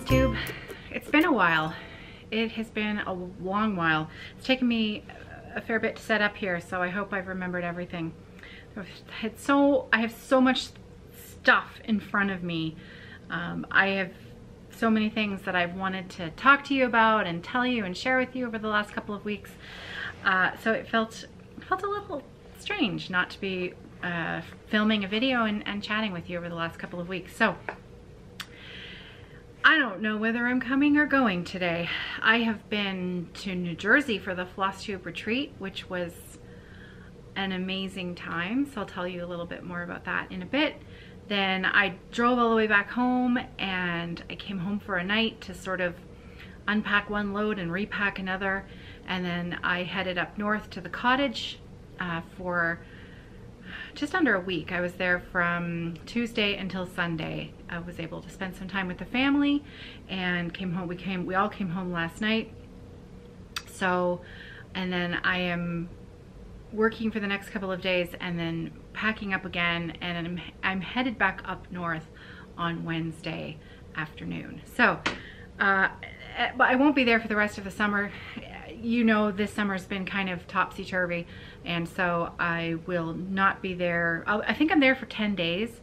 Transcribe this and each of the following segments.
Tube. It's been a while. It has been a long while. It's taken me a fair bit to set up here, so I hope I've remembered everything. I've had so, I have so much stuff in front of me. Um, I have so many things that I've wanted to talk to you about and tell you and share with you over the last couple of weeks. Uh, so it felt, felt a little strange not to be uh, filming a video and, and chatting with you over the last couple of weeks. So I don't know whether I'm coming or going today. I have been to New Jersey for the Floss Tube Retreat, which was an amazing time. So I'll tell you a little bit more about that in a bit. Then I drove all the way back home and I came home for a night to sort of unpack one load and repack another. And then I headed up north to the cottage uh, for just under a week. I was there from Tuesday until Sunday. I was able to spend some time with the family and came home. We came, we all came home last night. So, and then I am working for the next couple of days and then packing up again and I'm, I'm headed back up north on Wednesday afternoon. So, uh, but I won't be there for the rest of the summer. You know, this summer's been kind of topsy-turvy, and so I will not be there. I'll, i think I'm there for 10 days,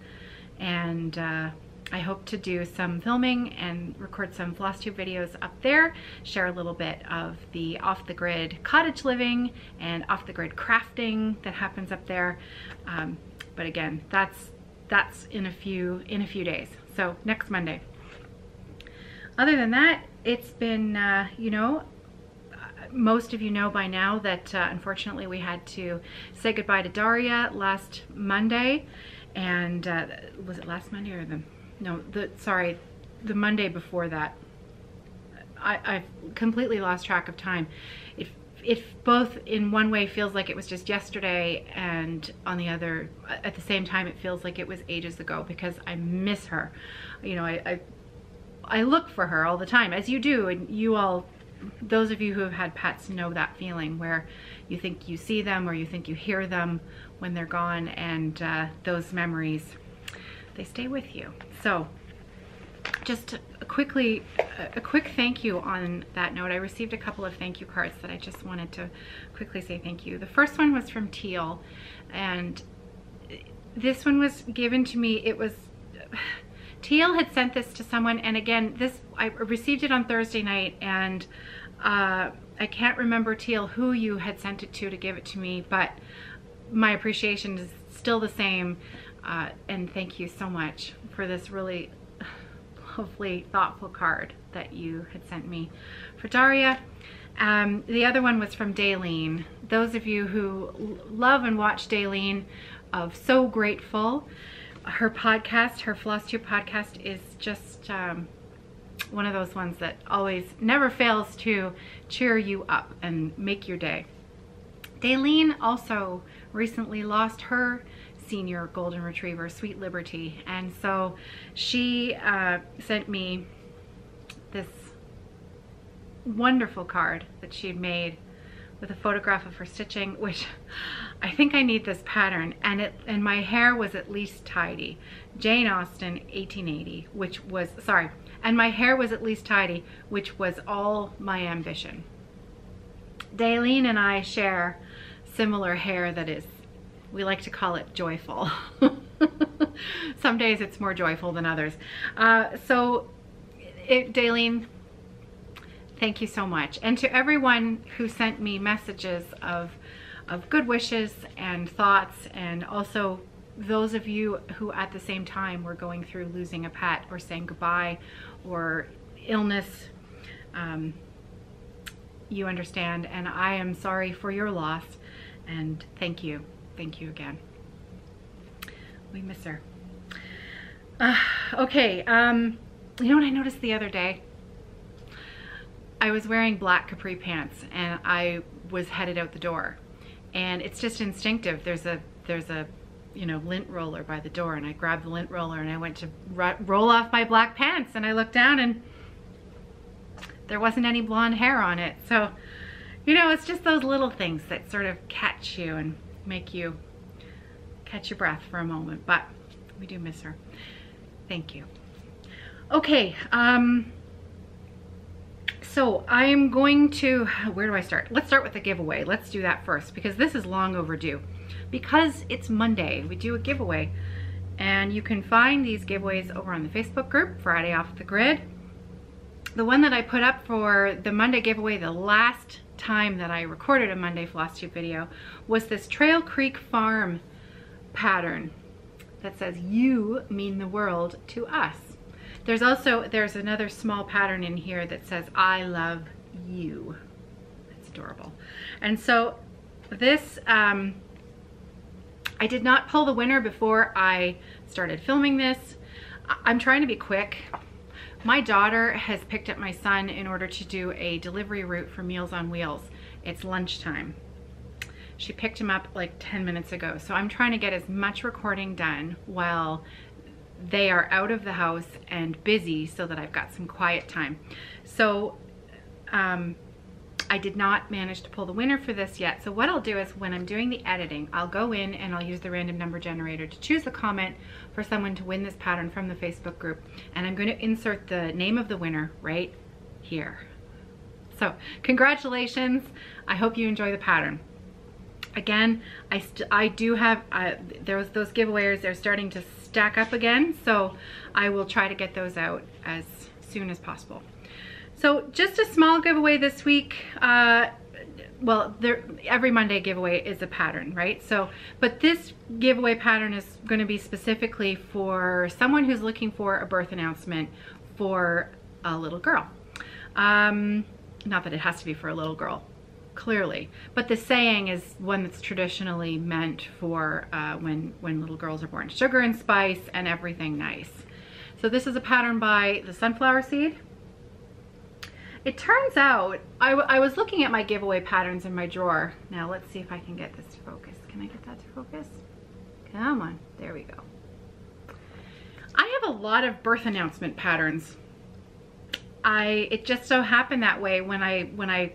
and uh, I hope to do some filming and record some FlossTube videos up there, share a little bit of the off-the-grid cottage living and off-the-grid crafting that happens up there. Um, but again, that's that's in a few in a few days. So next Monday. Other than that, it's been, uh, you know, most of you know by now that uh, unfortunately we had to say goodbye to Daria last Monday. And uh, was it last Monday or the, no, the, sorry, the Monday before that. I, I've completely lost track of time. It, it both in one way feels like it was just yesterday and on the other, at the same time, it feels like it was ages ago because I miss her. You know, I, I I look for her all the time, as you do, and you all, those of you who have had pets know that feeling where you think you see them or you think you hear them when they're gone, and uh, those memories, they stay with you. So just quickly, a quick thank you on that note. I received a couple of thank you cards that I just wanted to quickly say thank you. The first one was from Teal, and this one was given to me, it was, Teal had sent this to someone, and again, this I received it on Thursday night, and uh, I can't remember Teal who you had sent it to to give it to me, but my appreciation is still the same. Uh, and thank you so much for this really lovely, thoughtful card that you had sent me for Daria. Um, the other one was from Daylene. Those of you who love and watch Daylene of So Grateful, her podcast, her FlossTube podcast is just um, one of those ones that always never fails to cheer you up and make your day. Daylene also recently lost her senior golden retriever, Sweet Liberty, and so she uh, sent me this wonderful card that she had made with a photograph of her stitching, which I think I need this pattern. And it and my hair was at least tidy. Jane Austen, 1880, which was, sorry, and my hair was at least tidy, which was all my ambition. Daylene and I share similar hair that is, we like to call it joyful. Some days it's more joyful than others. Uh, so, it, Daylene, thank you so much. And to everyone who sent me messages of, of good wishes and thoughts and also those of you who at the same time were going through losing a pet or saying goodbye or illness, um, you understand and I am sorry for your loss and thank you. Thank you again. We miss her. Uh, okay, um, you know what I noticed the other day? I was wearing black capri pants and I was headed out the door. And it's just instinctive. There's a, there's a, you know, lint roller by the door and I grabbed the lint roller and I went to roll off my black pants and I looked down and there wasn't any blonde hair on it. So, you know, it's just those little things that sort of catch you and make you catch your breath for a moment. But we do miss her. Thank you. Okay, um, so I'm going to, where do I start? Let's start with the giveaway. Let's do that first because this is long overdue. Because it's Monday, we do a giveaway. And you can find these giveaways over on the Facebook group, Friday Off the Grid. The one that I put up for the Monday giveaway the last time that I recorded a Monday FlossTube video was this Trail Creek Farm pattern that says you mean the world to us. There's also, there's another small pattern in here that says I love you. It's adorable. And so this, um, I did not pull the winner before I started filming this. I'm trying to be quick. My daughter has picked up my son in order to do a delivery route for Meals on Wheels. It's lunchtime. She picked him up like 10 minutes ago. So I'm trying to get as much recording done while they are out of the house and busy so that I've got some quiet time. So um, I did not manage to pull the winner for this yet. So what I'll do is when I'm doing the editing, I'll go in and I'll use the random number generator to choose a comment for someone to win this pattern from the Facebook group. And I'm going to insert the name of the winner right here. So congratulations. I hope you enjoy the pattern. Again, I, I do have, uh, those, those giveaways, they're starting to stack up again, so I will try to get those out as soon as possible. So just a small giveaway this week. Uh, well, there, every Monday giveaway is a pattern, right? So, but this giveaway pattern is going to be specifically for someone who's looking for a birth announcement for a little girl. Um, not that it has to be for a little girl, clearly. But the saying is one that's traditionally meant for uh, when, when little girls are born. Sugar and spice and everything nice. So this is a pattern by the Sunflower Seed. It turns out, I, I was looking at my giveaway patterns in my drawer. Now let's see if I can get this to focus. Can I get that to focus? Come on, there we go. I have a lot of birth announcement patterns. I, it just so happened that way when I, when I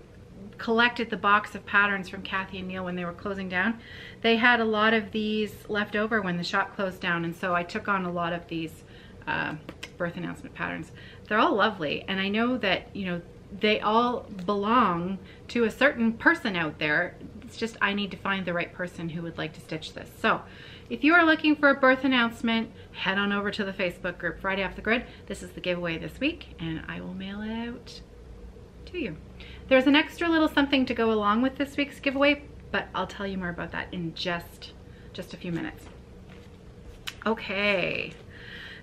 collected the box of patterns from Kathy and Neil when they were closing down. They had a lot of these left over when the shop closed down and so I took on a lot of these uh, birth announcement patterns. They're all lovely and I know that, you know, they all belong to a certain person out there. It's just I need to find the right person who would like to stitch this. So if you are looking for a birth announcement, head on over to the Facebook group Friday Off the Grid. This is the giveaway this week and I will mail it out to you. There's an extra little something to go along with this week's giveaway, but I'll tell you more about that in just, just a few minutes. Okay,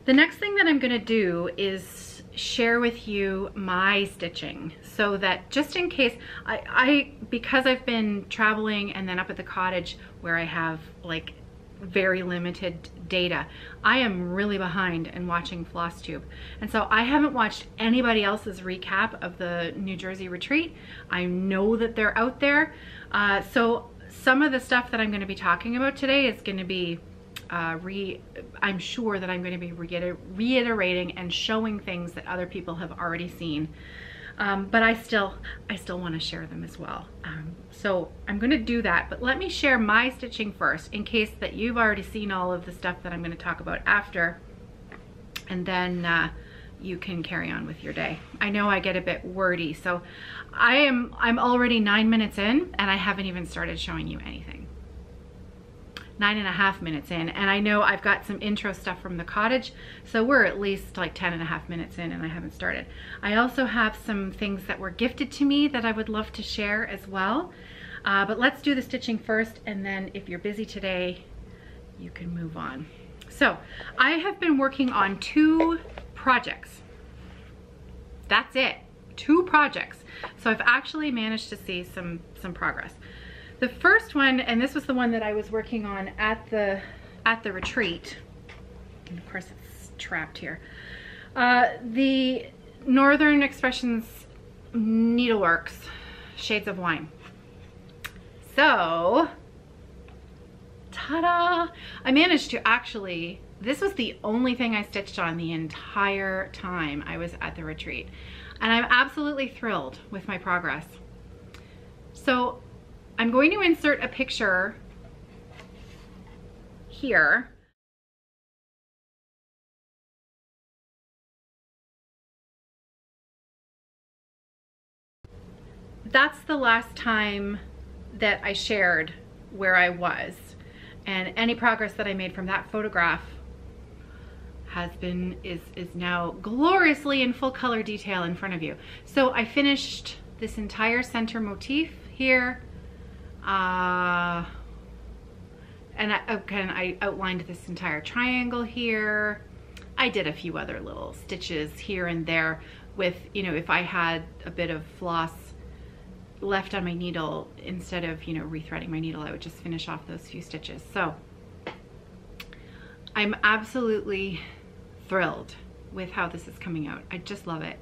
the next thing that I'm gonna do is share with you my stitching so that just in case, I, I because I've been traveling and then up at the cottage where I have like very limited data. I am really behind in watching FlossTube. And so I haven't watched anybody else's recap of the New Jersey retreat. I know that they're out there. Uh, so some of the stuff that I'm going to be talking about today is going to be uh, re, I'm sure that I'm going to be reiter reiterating and showing things that other people have already seen. Um, but I still, I still want to share them as well. Um, so I'm going to do that, but let me share my stitching first in case that you've already seen all of the stuff that I'm going to talk about after. And then uh, you can carry on with your day. I know I get a bit wordy, so I am, I'm already nine minutes in and I haven't even started showing you anything nine and a half minutes in and I know I've got some intro stuff from the cottage so we're at least like 10 and a half minutes in and I haven't started. I also have some things that were gifted to me that I would love to share as well uh, but let's do the stitching first and then if you're busy today you can move on. So I have been working on two projects. That's it, two projects. So I've actually managed to see some, some progress. The first one, and this was the one that I was working on at the, at the retreat, and of course it's trapped here, uh, the Northern Expressions Needleworks Shades of Wine. So, ta-da! I managed to actually, this was the only thing I stitched on the entire time I was at the retreat. And I'm absolutely thrilled with my progress. So I'm going to insert a picture here. That's the last time that I shared where I was and any progress that I made from that photograph has been is is now gloriously in full color detail in front of you. So I finished this entire center motif here uh, and I, again, I outlined this entire triangle here. I did a few other little stitches here and there with, you know, if I had a bit of floss left on my needle, instead of, you know, rethreading my needle, I would just finish off those few stitches. So I'm absolutely thrilled with how this is coming out. I just love it.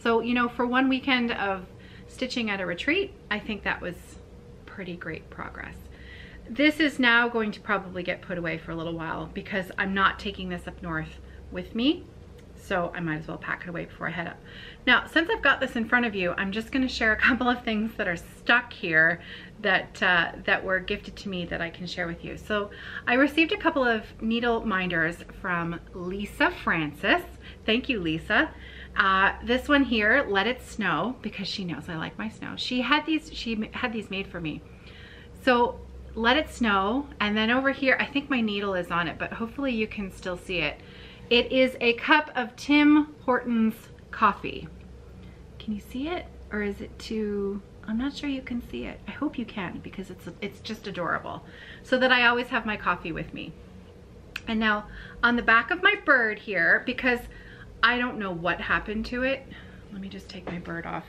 So, you know, for one weekend of stitching at a retreat, I think that was pretty great progress. This is now going to probably get put away for a little while because I'm not taking this up north with me. So I might as well pack it away before I head up. Now, since I've got this in front of you, I'm just gonna share a couple of things that are stuck here that, uh, that were gifted to me that I can share with you. So I received a couple of needle minders from Lisa Francis. Thank you, Lisa. Uh, this one here, Let It Snow, because she knows I like my snow. She had these, she had these made for me. So let it snow. And then over here, I think my needle is on it, but hopefully you can still see it. It is a cup of Tim Hortons coffee. Can you see it? Or is it too, I'm not sure you can see it. I hope you can because it's, it's just adorable. So that I always have my coffee with me. And now on the back of my bird here, because I don't know what happened to it. Let me just take my bird off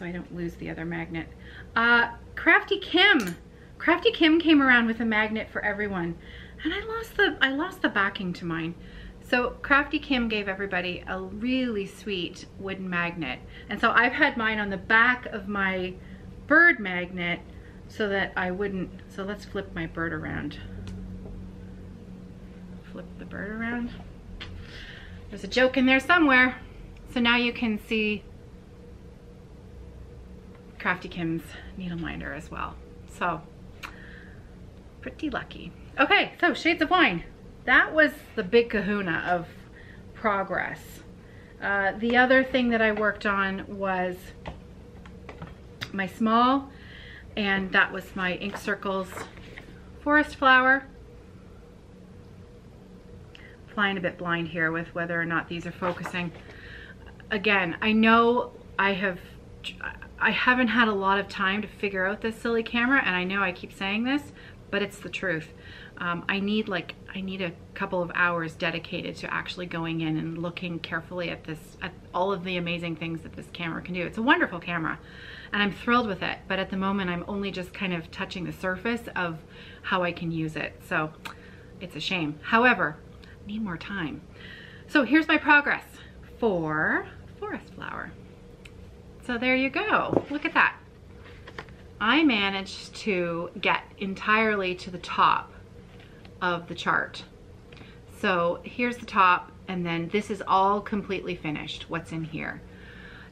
so I don't lose the other magnet. Uh, Crafty Kim. Crafty Kim came around with a magnet for everyone. And I lost the I lost the backing to mine. So Crafty Kim gave everybody a really sweet wooden magnet. And so I've had mine on the back of my bird magnet so that I wouldn't, so let's flip my bird around. Flip the bird around. There's a joke in there somewhere. So now you can see Crafty Kim's needle minder as well. So pretty lucky. Okay, so shades of wine. That was the big kahuna of progress. Uh, the other thing that I worked on was my small, and that was my Ink Circles Forest Flower. Flying a bit blind here with whether or not these are focusing. Again, I know I have I haven't had a lot of time to figure out this silly camera and I know I keep saying this, but it's the truth. Um, I need like, I need a couple of hours dedicated to actually going in and looking carefully at this, at all of the amazing things that this camera can do. It's a wonderful camera and I'm thrilled with it, but at the moment I'm only just kind of touching the surface of how I can use it. So it's a shame. However, need more time. So here's my progress for Forest Flower. So there you go. Look at that. I managed to get entirely to the top of the chart. So here's the top and then this is all completely finished, what's in here.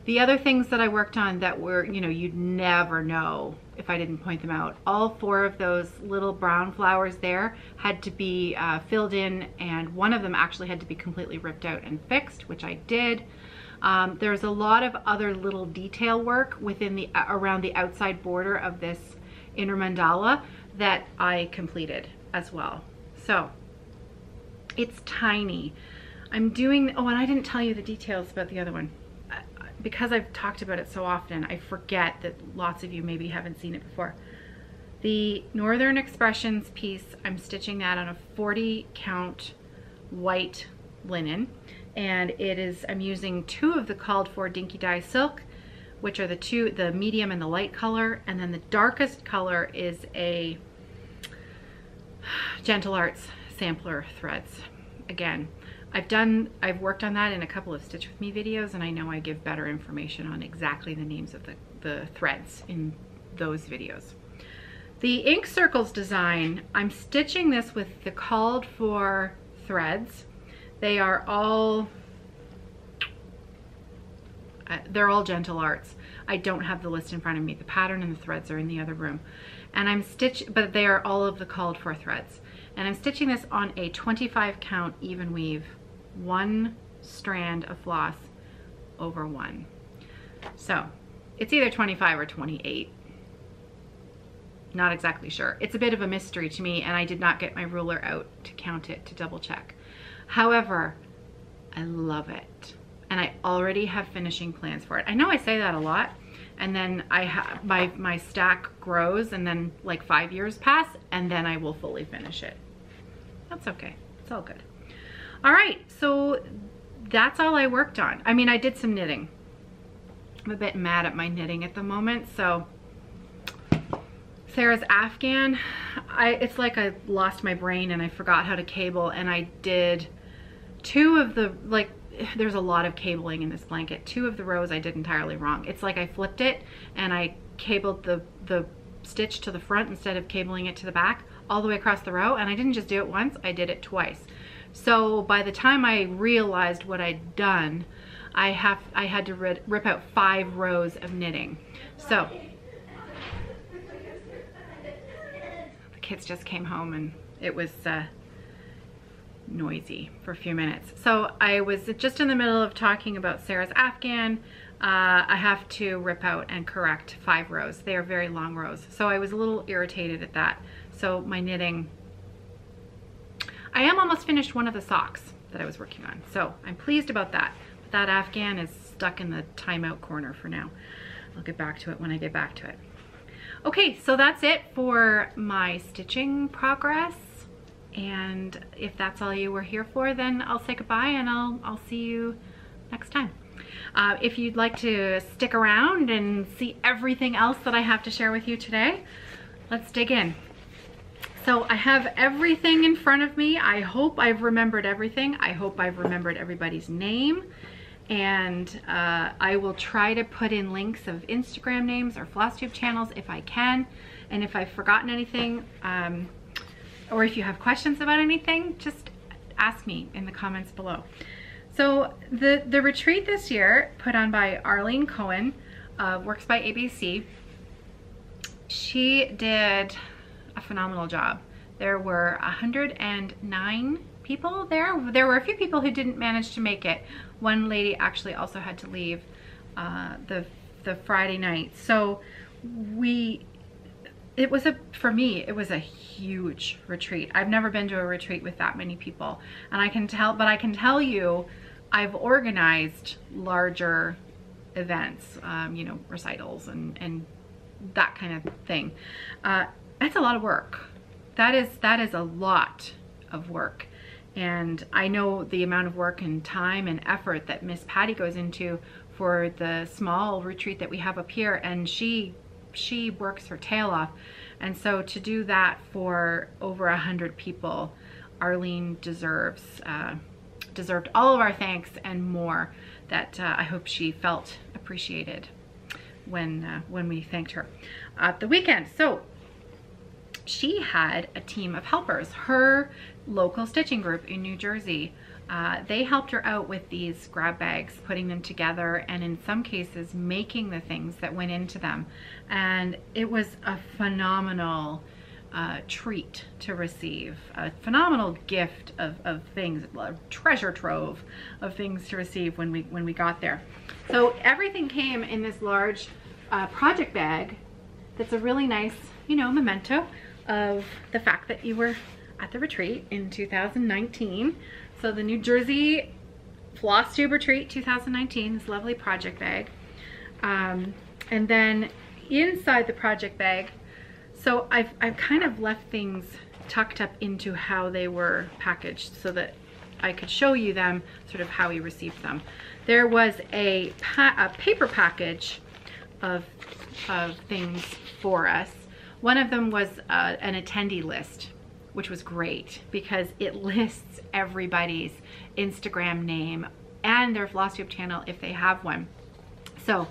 The other things that I worked on that were, you know, you'd never know if I didn't point them out. All four of those little brown flowers there had to be uh, filled in and one of them actually had to be completely ripped out and fixed, which I did. Um, there's a lot of other little detail work within the uh, around the outside border of this inner mandala that I completed as well. So it's tiny. I'm doing, oh, and I didn't tell you the details about the other one. Because I've talked about it so often, I forget that lots of you maybe haven't seen it before. The Northern Expressions piece, I'm stitching that on a 40 count white linen and it is, I'm using two of the called for Dinky Dye Silk, which are the two, the medium and the light color, and then the darkest color is a Gentle Arts sampler threads. Again, I've done, I've worked on that in a couple of Stitch With Me videos, and I know I give better information on exactly the names of the, the threads in those videos. The Ink Circles design, I'm stitching this with the called for threads they are all, uh, they're all gentle arts. I don't have the list in front of me. The pattern and the threads are in the other room. And I'm stitch, but they are all of the called for threads. And I'm stitching this on a 25 count even weave, one strand of floss over one. So it's either 25 or 28. Not exactly sure. It's a bit of a mystery to me and I did not get my ruler out to count it to double check. However, I love it. And I already have finishing plans for it. I know I say that a lot and then I have my, my stack grows and then like five years pass and then I will fully finish it. That's okay. It's all good. All right, so that's all I worked on. I mean, I did some knitting. I'm a bit mad at my knitting at the moment, so Sarah's Afghan, I it's like I lost my brain and I forgot how to cable and I did two of the, like, there's a lot of cabling in this blanket. Two of the rows I did entirely wrong. It's like I flipped it and I cabled the, the stitch to the front instead of cabling it to the back all the way across the row and I didn't just do it once, I did it twice. So by the time I realized what I'd done, I have I had to rip out five rows of knitting. So the kids just came home and it was uh, noisy for a few minutes. So I was just in the middle of talking about Sarah's Afghan. Uh, I have to rip out and correct five rows. They are very long rows. So I was a little irritated at that. So my knitting, I am almost finished one of the socks that I was working on. So I'm pleased about that. But that Afghan is stuck in the timeout corner for now. I'll get back to it when I get back to it. Okay, so that's it for my stitching progress. And if that's all you were here for, then I'll say goodbye and I'll, I'll see you next time. Uh, if you'd like to stick around and see everything else that I have to share with you today, let's dig in. So I have everything in front of me. I hope I've remembered everything. I hope I've remembered everybody's name. And uh, I will try to put in links of Instagram names or FlossTube channels if I can. And if I've forgotten anything, um, or if you have questions about anything, just ask me in the comments below. So the, the retreat this year, put on by Arlene Cohen, uh, Works by ABC, she did a phenomenal job. There were 109 people there. There were a few people who didn't manage to make it. One lady actually also had to leave uh, the, the Friday night. So we it was a for me it was a huge retreat i've never been to a retreat with that many people and i can tell but i can tell you i've organized larger events um, you know recitals and and that kind of thing uh, that's a lot of work that is that is a lot of work and i know the amount of work and time and effort that miss patty goes into for the small retreat that we have up here and she she works her tail off. And so to do that for over a hundred people, Arlene deserves, uh, deserved all of our thanks and more that uh, I hope she felt appreciated when, uh, when we thanked her at the weekend. So she had a team of helpers. Her local stitching group in New Jersey uh, they helped her out with these grab bags, putting them together, and in some cases making the things that went into them. And it was a phenomenal uh, treat to receive, a phenomenal gift of, of things, a treasure trove of things to receive when we, when we got there. So everything came in this large uh, project bag that's a really nice, you know, memento of the fact that you were at the retreat in 2019. So the New Jersey Floss Tube Retreat 2019, this lovely project bag. Um, and then inside the project bag, so I've, I've kind of left things tucked up into how they were packaged so that I could show you them, sort of how we received them. There was a, pa a paper package of, of things for us. One of them was uh, an attendee list which was great because it lists everybody's Instagram name and their FlossTube channel if they have one. So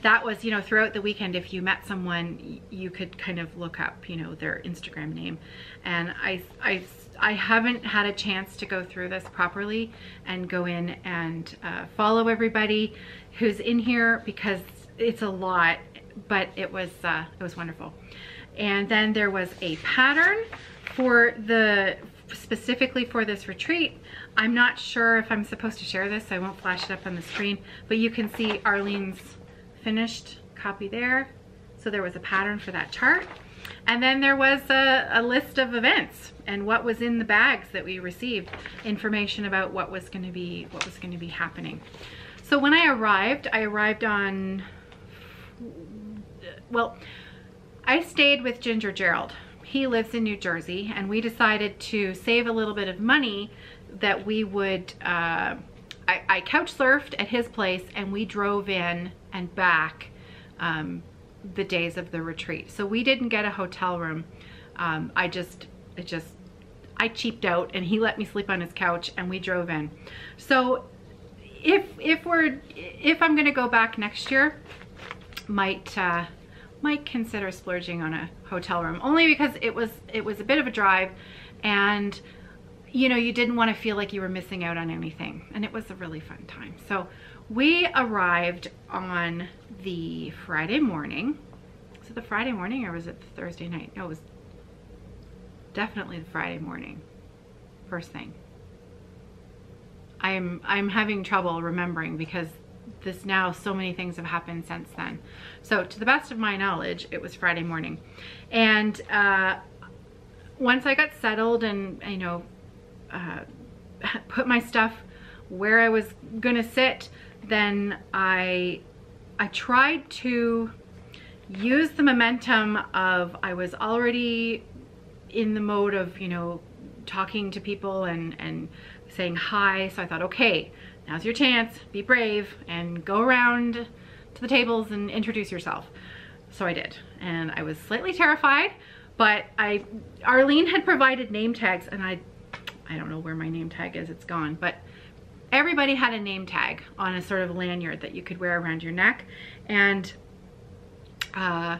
that was, you know, throughout the weekend, if you met someone, you could kind of look up, you know, their Instagram name. And I, I, I haven't had a chance to go through this properly and go in and uh, follow everybody who's in here because it's a lot, but it was, uh, it was wonderful. And then there was a pattern for the, specifically for this retreat, I'm not sure if I'm supposed to share this, so I won't flash it up on the screen, but you can see Arlene's finished copy there. So there was a pattern for that chart. And then there was a, a, list of events and what was in the bags that we received, information about what was gonna be, what was gonna be happening. So when I arrived, I arrived on, well, I stayed with Ginger Gerald. He lives in New Jersey and we decided to save a little bit of money that we would, uh, I, I couch surfed at his place and we drove in and back um, the days of the retreat. So we didn't get a hotel room. Um, I just, it just, I cheaped out and he let me sleep on his couch and we drove in. So if, if we're, if I'm gonna go back next year, might, uh, might consider splurging on a hotel room only because it was, it was a bit of a drive and you know, you didn't want to feel like you were missing out on anything. And it was a really fun time. So we arrived on the Friday morning. It the Friday morning or was it the Thursday night? No, it was definitely the Friday morning. First thing. I'm I'm having trouble remembering because this now so many things have happened since then. So to the best of my knowledge, it was Friday morning. And uh, once I got settled and, you know, uh, put my stuff where I was gonna sit, then I, I tried to use the momentum of I was already in the mode of, you know, talking to people and, and saying hi. So I thought, okay, now's your chance, be brave and go around to the tables and introduce yourself. So I did. And I was slightly terrified, but I, Arlene had provided name tags and I, I don't know where my name tag is, it's gone, but everybody had a name tag on a sort of lanyard that you could wear around your neck. And uh,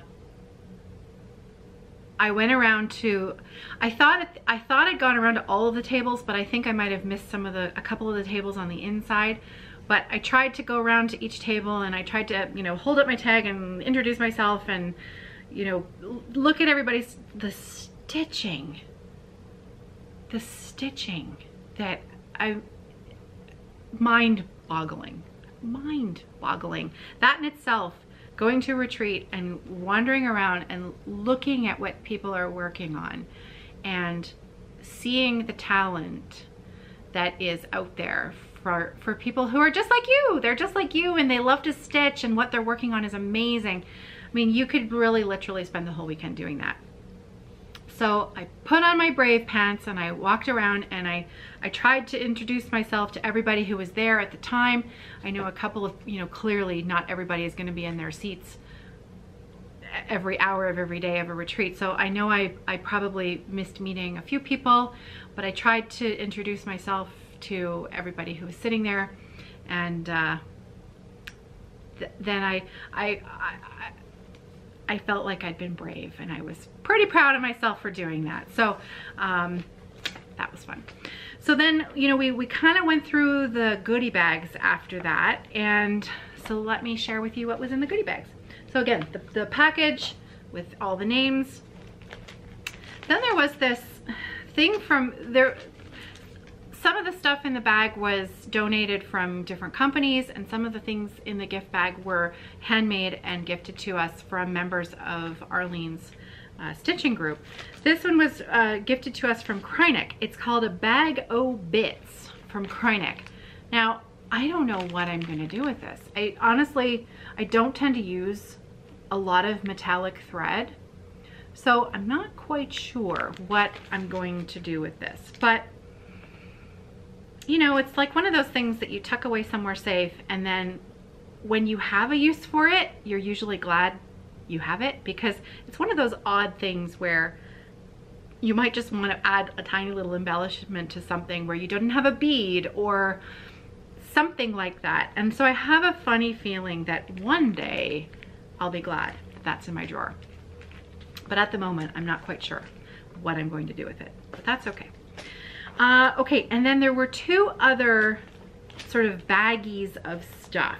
I went around to, I thought I thought I'd gone around to all of the tables, but I think I might have missed some of the, a couple of the tables on the inside. But I tried to go around to each table and I tried to, you know, hold up my tag and introduce myself and, you know, look at everybody's, the stitching, the stitching that I, mind boggling, mind boggling. That in itself, going to retreat and wandering around and looking at what people are working on and seeing the talent that is out there for, for people who are just like you. They're just like you and they love to stitch and what they're working on is amazing. I mean, you could really literally spend the whole weekend doing that. So I put on my brave pants and I walked around and I, I tried to introduce myself to everybody who was there at the time. I know a couple of, you know, clearly not everybody is going to be in their seats every hour of every day of a retreat. So I know I, I probably missed meeting a few people, but I tried to introduce myself to everybody who was sitting there. And uh, th then I, I, I, I felt like I'd been brave and I was pretty proud of myself for doing that. So um, that was fun. So then, you know, we, we kind of went through the goodie bags after that. And so let me share with you what was in the goodie bags. So again, the, the package with all the names. Then there was this thing from there, some of the stuff in the bag was donated from different companies and some of the things in the gift bag were handmade and gifted to us from members of Arlene's uh, stitching group. This one was uh, gifted to us from Kreinik. It's called a Bag o' Bits from Kreinik. Now, I don't know what I'm gonna do with this. I honestly, I don't tend to use a lot of metallic thread. So I'm not quite sure what I'm going to do with this, but you know, it's like one of those things that you tuck away somewhere safe and then when you have a use for it, you're usually glad you have it because it's one of those odd things where you might just want to add a tiny little embellishment to something where you didn't have a bead or something like that. And so I have a funny feeling that one day I'll be glad that that's in my drawer. But at the moment, I'm not quite sure what I'm going to do with it, but that's okay. Uh, okay, and then there were two other sort of baggies of stuff.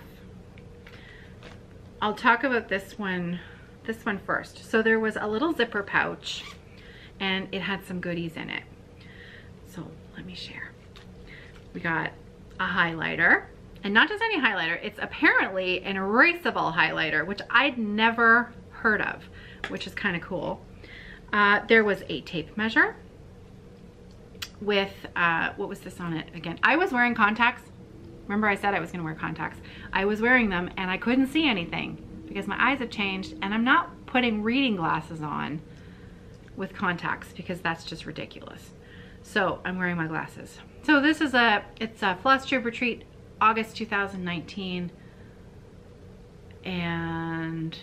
I'll talk about this one, this one first. So there was a little zipper pouch and it had some goodies in it. So let me share. We got a highlighter And not just any highlighter, it's apparently an erasable highlighter, which I'd never heard of, which is kind of cool. Uh, there was a tape measure with, uh, what was this on it again? I was wearing contacts. Remember I said I was gonna wear contacts. I was wearing them and I couldn't see anything because my eyes have changed and I'm not putting reading glasses on with contacts because that's just ridiculous. So I'm wearing my glasses. So this is a, it's a Floss Tube Retreat, August 2019. And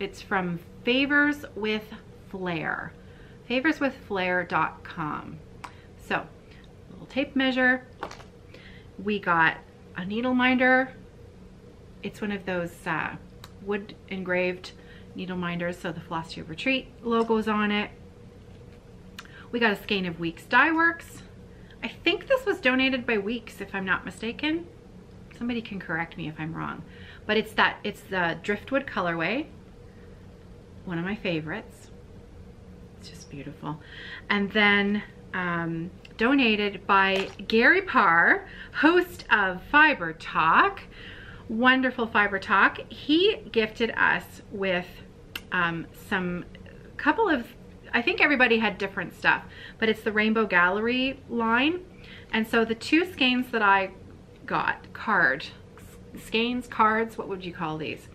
it's from Favors with Flair. Favorswithflair.com. So, little tape measure. We got a needle minder. It's one of those uh, wood engraved needle minders. So the Floss Tube Retreat logo's on it. We got a skein of Weeks Dye Works. I think this was donated by Weeks, if I'm not mistaken. Somebody can correct me if I'm wrong. But it's that, it's the Driftwood colorway. One of my favorites. It's just beautiful. And then um, donated by Gary Parr, host of Fiber Talk. Wonderful Fiber Talk. He gifted us with um, some couple of I think everybody had different stuff, but it's the Rainbow Gallery line. And so the two skeins that I got, card, skeins, cards, what would you call these?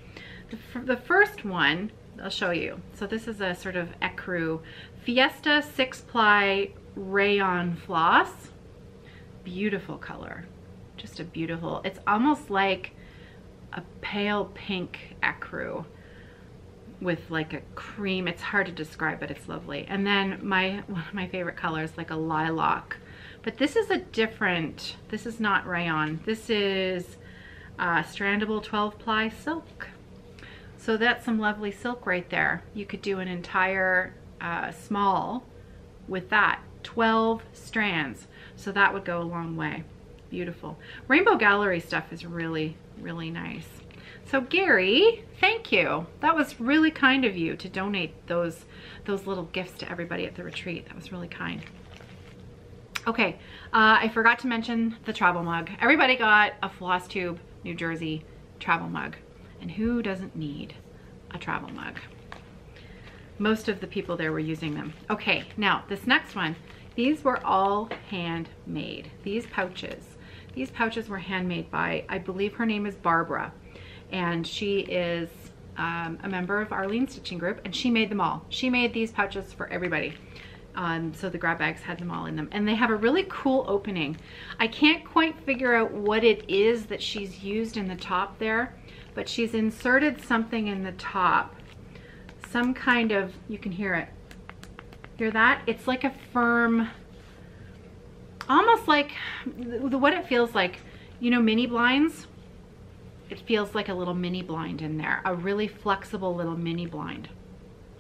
The, the first one, I'll show you. So this is a sort of ecru Fiesta six ply rayon floss. Beautiful color, just a beautiful, it's almost like a pale pink ecru with like a cream. It's hard to describe, but it's lovely. And then my one of my favorite colors, like a lilac. But this is a different, this is not rayon. This is uh, strandable 12 ply silk. So that's some lovely silk right there. You could do an entire uh, small with that. 12 strands. So that would go a long way. Beautiful. Rainbow Gallery stuff is really, really nice. So Gary, thank you. That was really kind of you to donate those, those little gifts to everybody at the retreat. That was really kind. Okay, uh, I forgot to mention the travel mug. Everybody got a Floss Tube New Jersey travel mug. And who doesn't need a travel mug? Most of the people there were using them. Okay, now this next one, these were all handmade. These pouches, these pouches were handmade by, I believe her name is Barbara and she is um, a member of Arlene Stitching Group and she made them all. She made these pouches for everybody. Um, so the grab bags had them all in them and they have a really cool opening. I can't quite figure out what it is that she's used in the top there, but she's inserted something in the top. Some kind of, you can hear it. Hear that? It's like a firm, almost like the, what it feels like, you know, mini blinds it feels like a little mini blind in there, a really flexible little mini blind.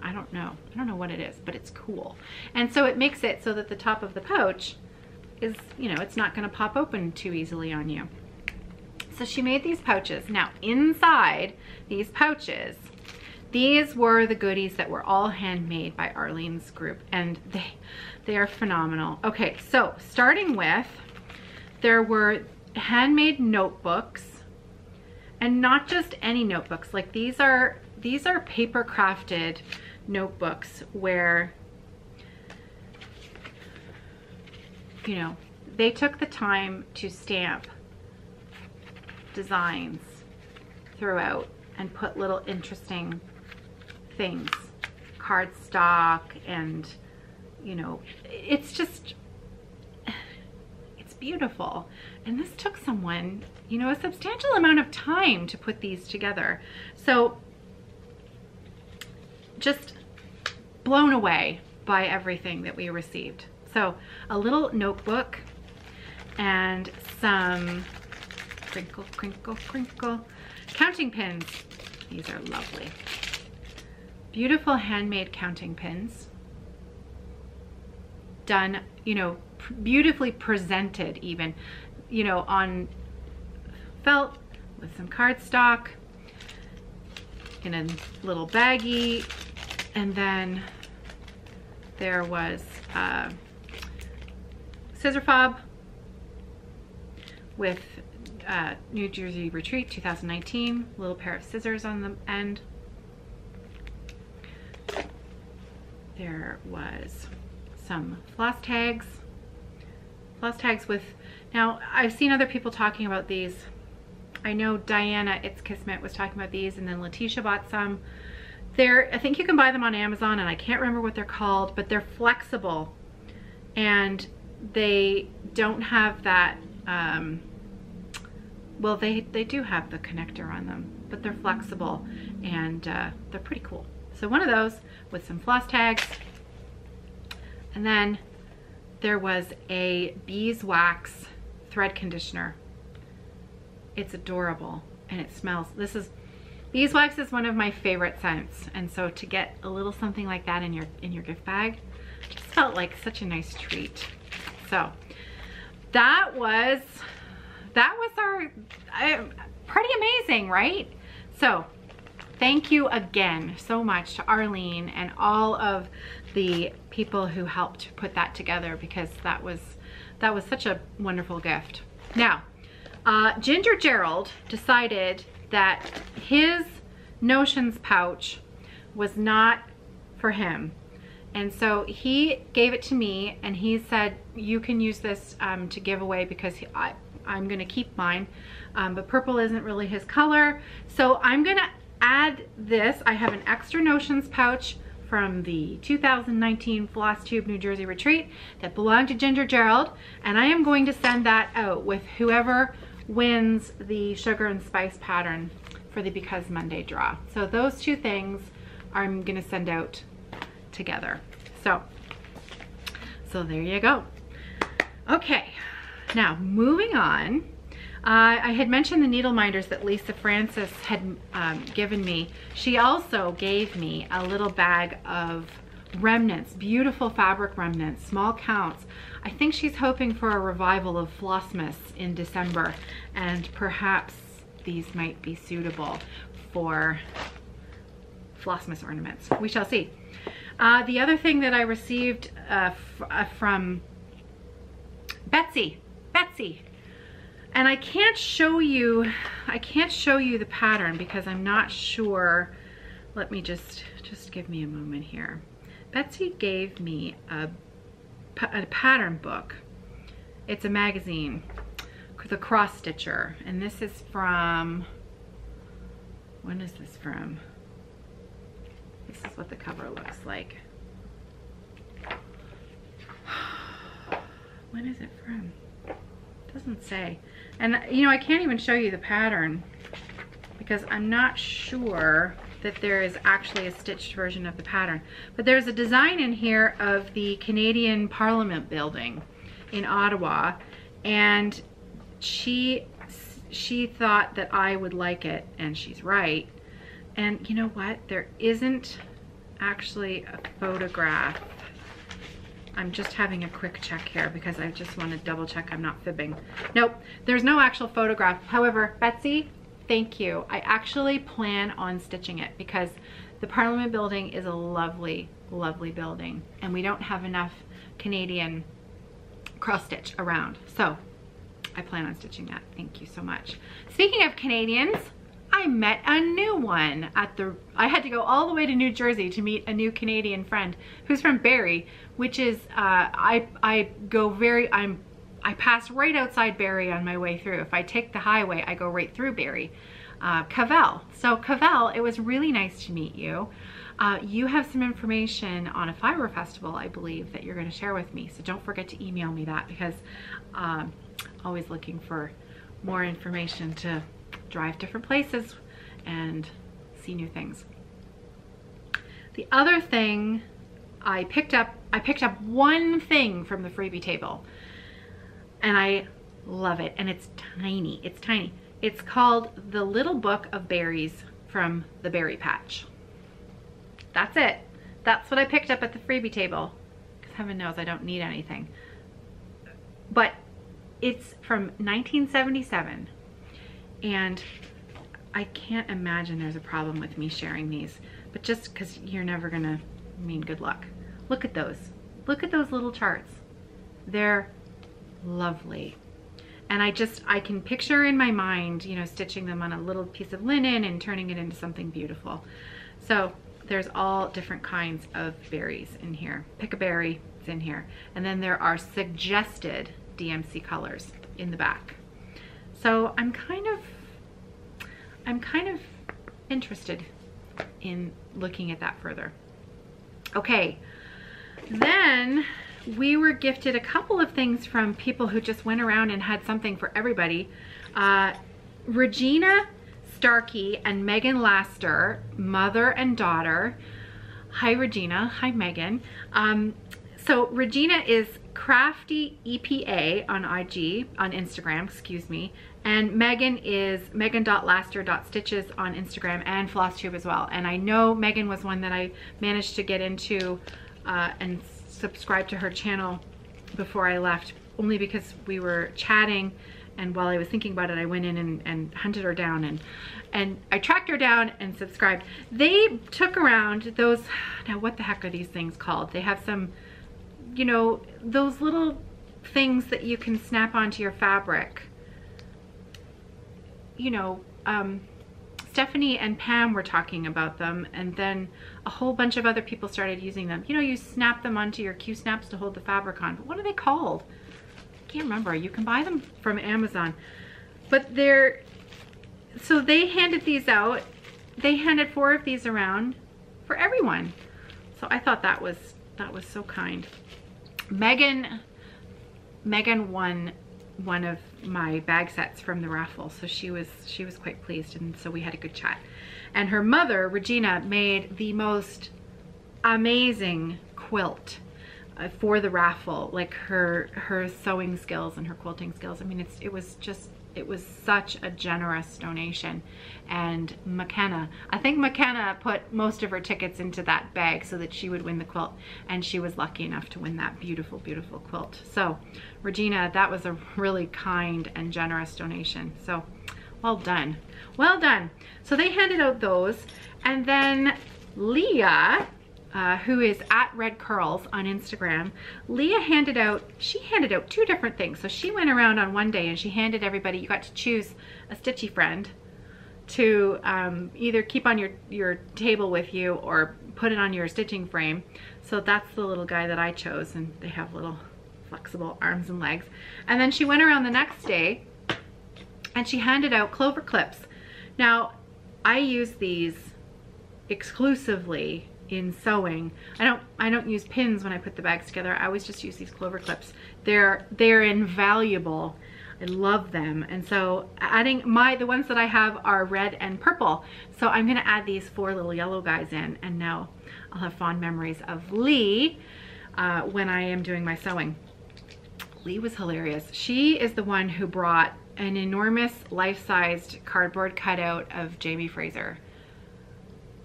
I don't know. I don't know what it is, but it's cool. And so it makes it so that the top of the pouch is, you know, it's not gonna pop open too easily on you. So she made these pouches. Now inside these pouches, these were the goodies that were all handmade by Arlene's group and they, they are phenomenal. Okay, so starting with, there were handmade notebooks and not just any notebooks like these are these are paper crafted notebooks where you know they took the time to stamp designs throughout and put little interesting things cardstock and you know it's just it's beautiful and this took someone you know, a substantial amount of time to put these together. So just blown away by everything that we received. So a little notebook and some crinkle, crinkle, crinkle counting pins. These are lovely. Beautiful handmade counting pins. Done, you know, beautifully presented even, you know, on felt with some cardstock in a little baggie. And then there was a scissor fob with uh, New Jersey Retreat 2019. Little pair of scissors on the end. There was some floss tags. Floss tags with, now I've seen other people talking about these. I know Diana, It's Kismet, was talking about these and then Letitia bought some. They're, I think you can buy them on Amazon and I can't remember what they're called, but they're flexible and they don't have that, um, well, they, they do have the connector on them, but they're flexible and uh, they're pretty cool. So one of those with some floss tags. And then there was a beeswax thread conditioner. It's adorable and it smells, this is, beeswax is one of my favorite scents. And so to get a little something like that in your, in your gift bag, just felt like such a nice treat. So that was, that was our, uh, pretty amazing, right? So thank you again so much to Arlene and all of the people who helped put that together because that was that was such a wonderful gift. Now, uh, Ginger Gerald decided that his notions pouch was not for him. And so he gave it to me and he said, you can use this um, to give away because he, I, I'm gonna keep mine. Um, but purple isn't really his color. So I'm gonna add this. I have an extra notions pouch from the 2019 Floss Tube New Jersey retreat that belonged to Ginger Gerald. And I am going to send that out with whoever wins the sugar and spice pattern for the Because Monday draw. So those two things I'm gonna send out together. So, so there you go. Okay, now moving on. Uh, I had mentioned the needle minders that Lisa Francis had um, given me. She also gave me a little bag of remnants, beautiful fabric remnants, small counts. I think she's hoping for a revival of Flossmas in December and perhaps these might be suitable for Flossmas ornaments. We shall see. Uh, the other thing that I received uh, uh from Betsy, Betsy, and I can't show you, I can't show you the pattern because I'm not sure. Let me just, just give me a moment here. Betsy gave me a, a pattern book. It's a magazine, the Cross Stitcher. And this is from, when is this from? This is what the cover looks like. When is it from? It doesn't say. And you know, I can't even show you the pattern because I'm not sure that there is actually a stitched version of the pattern. But there's a design in here of the Canadian Parliament building in Ottawa and she she thought that I would like it and she's right. And you know what? There isn't actually a photograph I'm just having a quick check here because I just want to double check I'm not fibbing. Nope, there's no actual photograph. However, Betsy, thank you. I actually plan on stitching it because the Parliament building is a lovely, lovely building and we don't have enough Canadian cross stitch around. So I plan on stitching that. Thank you so much. Speaking of Canadians, I met a new one at the, I had to go all the way to New Jersey to meet a new Canadian friend who's from Barrie, which is, uh, I, I go very, I'm, I pass right outside Barrie on my way through. If I take the highway, I go right through Barrie. Uh, Cavell. So Cavell, it was really nice to meet you. Uh, you have some information on a fiber festival, I believe, that you're going to share with me. So don't forget to email me that because um, always looking for more information to drive different places and see new things. The other thing I picked up, I picked up one thing from the freebie table and I love it. And it's tiny, it's tiny. It's called The Little Book of Berries from the Berry Patch. That's it. That's what I picked up at the freebie table. Because heaven knows I don't need anything. But it's from 1977 and I can't imagine there's a problem with me sharing these, but just because you're never gonna mean good luck. Look at those. Look at those little charts. They're lovely. And I just, I can picture in my mind, you know, stitching them on a little piece of linen and turning it into something beautiful. So there's all different kinds of berries in here. Pick a berry, it's in here. And then there are suggested DMC colors in the back. So I'm kind of, I'm kind of interested in looking at that further. Okay, then we were gifted a couple of things from people who just went around and had something for everybody. Uh, Regina Starkey and Megan Laster, mother and daughter. Hi, Regina. Hi, Megan. Um, so Regina is Crafty EPA on IG, on Instagram, excuse me. And Megan is megan.laster.stitches on Instagram and FlossTube as well. And I know Megan was one that I managed to get into uh, and subscribe to her channel before I left, only because we were chatting and while I was thinking about it, I went in and, and hunted her down and and I tracked her down and subscribed. They took around those, now what the heck are these things called? They have some, you know, those little things that you can snap onto your fabric. You know, um, Stephanie and Pam were talking about them and then a whole bunch of other people started using them. You know, you snap them onto your Q-snaps to hold the fabric on, but what are they called? I can't remember. You can buy them from Amazon. But they're, so they handed these out. They handed four of these around for everyone. So I thought that was, that was so kind. Megan, Megan won one of my bag sets from the raffle. So she was, she was quite pleased. And so we had a good chat. And her mother, Regina, made the most amazing quilt uh, for the raffle. Like her, her sewing skills and her quilting skills. I mean, it's, it was just it was such a generous donation. And McKenna, I think McKenna put most of her tickets into that bag so that she would win the quilt. And she was lucky enough to win that beautiful, beautiful quilt. So Regina, that was a really kind and generous donation. So well done. Well done. So they handed out those. And then Leah, uh, who is at Red Curls on Instagram, Leah handed out, she handed out two different things. So she went around on one day and she handed everybody, you got to choose a stitchy friend to um, either keep on your, your table with you or put it on your stitching frame. So that's the little guy that I chose and they have little flexible arms and legs. And then she went around the next day and she handed out clover clips. Now, I use these exclusively in sewing. I don't I don't use pins when I put the bags together. I always just use these clover clips. They're they're invaluable. I love them. And so adding my the ones that I have are red and purple. So I'm gonna add these four little yellow guys in and now I'll have fond memories of Lee uh, when I am doing my sewing. Lee was hilarious. She is the one who brought an enormous life-sized cardboard cutout of Jamie Fraser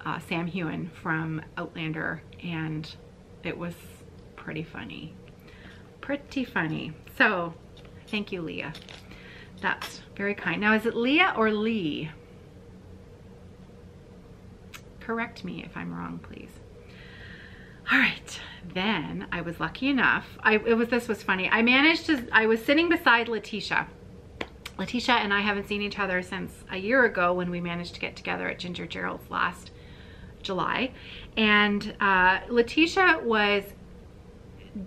uh, Sam Heughan from Outlander and it was pretty funny. Pretty funny. So thank you, Leah. That's very kind. Now, is it Leah or Lee? Correct me if I'm wrong, please. All right, then I was lucky enough. I, it was, this was funny. I managed to, I was sitting beside Letitia. Letitia and I haven't seen each other since a year ago when we managed to get together at Ginger Gerald's last July. And uh, Letitia was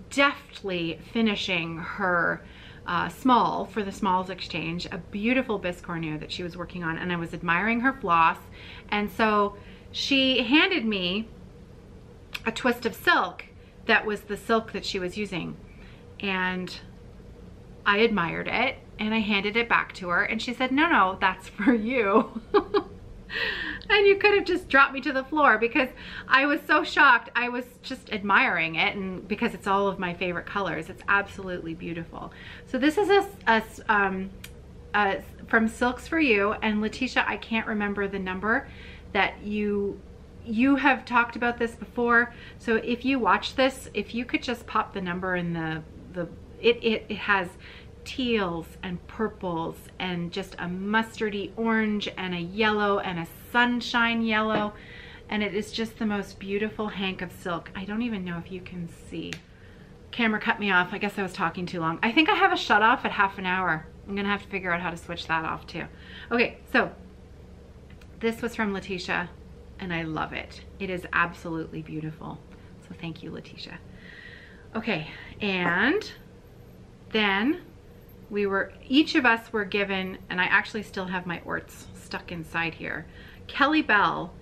deftly finishing her uh, small for the smalls exchange, a beautiful biscornu that she was working on and I was admiring her floss. And so she handed me a twist of silk that was the silk that she was using. And I admired it and I handed it back to her and she said, no, no, that's for you. And you could have just dropped me to the floor because I was so shocked. I was just admiring it and because it's all of my favorite colors. It's absolutely beautiful. So this is a, a, um, a, from Silks for You and Letitia, I can't remember the number that you you have talked about this before. So if you watch this, if you could just pop the number in the, the it, it, it has teals and purples and just a mustardy orange and a yellow and a sunshine yellow. And it is just the most beautiful hank of silk. I don't even know if you can see. Camera cut me off. I guess I was talking too long. I think I have a shut off at half an hour. I'm gonna have to figure out how to switch that off too. Okay, so this was from Letitia and I love it. It is absolutely beautiful. So thank you, Letitia. Okay, and then we were, each of us were given, and I actually still have my orts stuck inside here. Kelly Bell,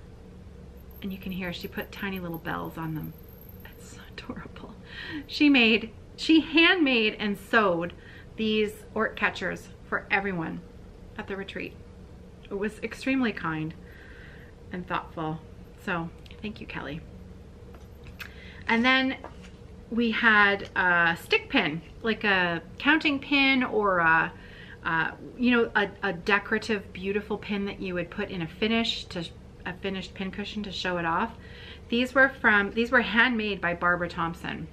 and you can hear she put tiny little bells on them. It's so adorable. She made, she handmade and sewed these ort catchers for everyone at the retreat. It was extremely kind and thoughtful. So thank you, Kelly. And then we had a stick pin, like a counting pin or a, uh, you know, a, a, decorative, beautiful pin that you would put in a finish to a finished pin cushion to show it off. These were from, these were handmade by Barbara Thompson.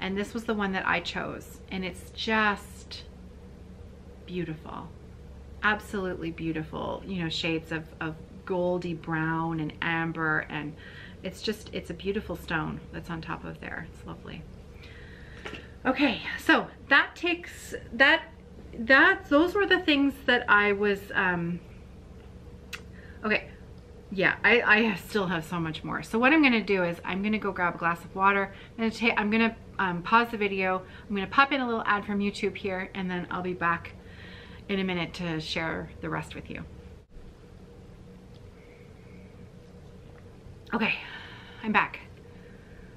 And this was the one that I chose. And it's just beautiful. Absolutely beautiful, you know, shades of, of goldy brown and amber and it's just, it's a beautiful stone that's on top of there. It's lovely. Okay, so that takes, that, that, those were the things that I was, um, okay, yeah, I, I still have so much more. So what I'm gonna do is I'm gonna go grab a glass of water. I'm gonna, I'm gonna um, pause the video. I'm gonna pop in a little ad from YouTube here and then I'll be back in a minute to share the rest with you. Okay, I'm back.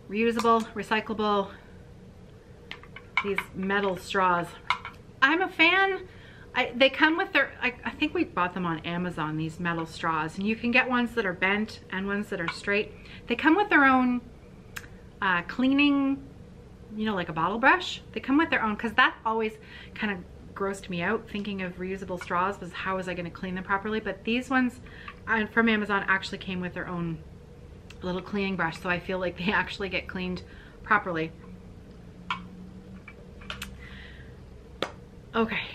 Reusable, recyclable, these metal straws. I'm a fan. I, they come with their, I, I think we bought them on Amazon, these metal straws. And you can get ones that are bent and ones that are straight. They come with their own uh, cleaning, you know, like a bottle brush. They come with their own, because that always kind of grossed me out thinking of reusable straws was how was I going to clean them properly. But these ones uh, from Amazon actually came with their own little cleaning brush so I feel like they actually get cleaned properly. Okay,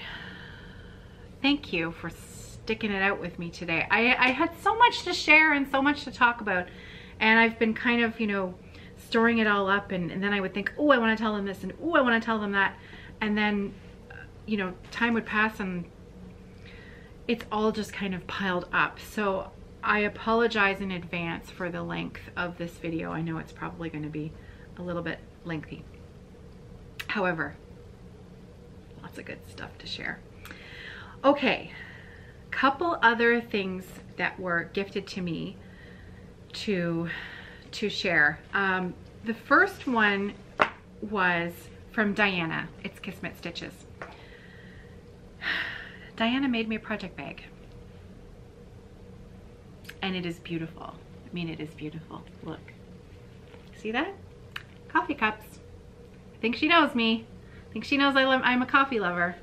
thank you for sticking it out with me today. I, I had so much to share and so much to talk about and I've been kind of, you know, storing it all up and, and then I would think, oh, I want to tell them this and oh, I want to tell them that. And then, uh, you know, time would pass and it's all just kind of piled up. So I apologize in advance for the length of this video. I know it's probably going to be a little bit lengthy. However, lots of good stuff to share. Okay, couple other things that were gifted to me to to share. Um, the first one was from Diana. It's Kismet Stitches. Diana made me a project bag and it is beautiful. I mean, it is beautiful. Look, see that? Coffee cups. I think she knows me. I think she knows I love, I'm a coffee lover.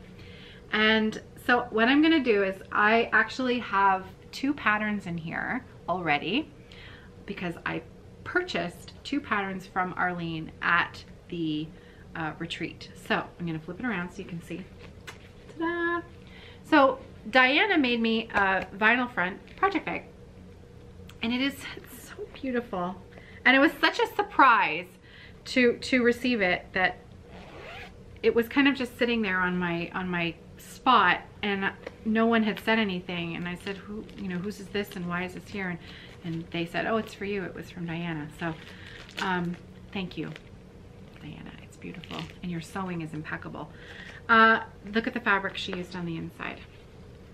And so what I'm gonna do is I actually have two patterns in here already because I purchased two patterns from Arlene at the uh, retreat. So I'm gonna flip it around so you can see. Ta-da! So Diana made me a vinyl front project bag and it is so beautiful. And it was such a surprise to to receive it that it was kind of just sitting there on my on my spot and no one had said anything and I said who you know whose is this and why is this here? And and they said oh it's for you. It was from Diana. So um, thank you Diana. It's beautiful and your sewing is impeccable. Uh, look at the fabric she used on the inside.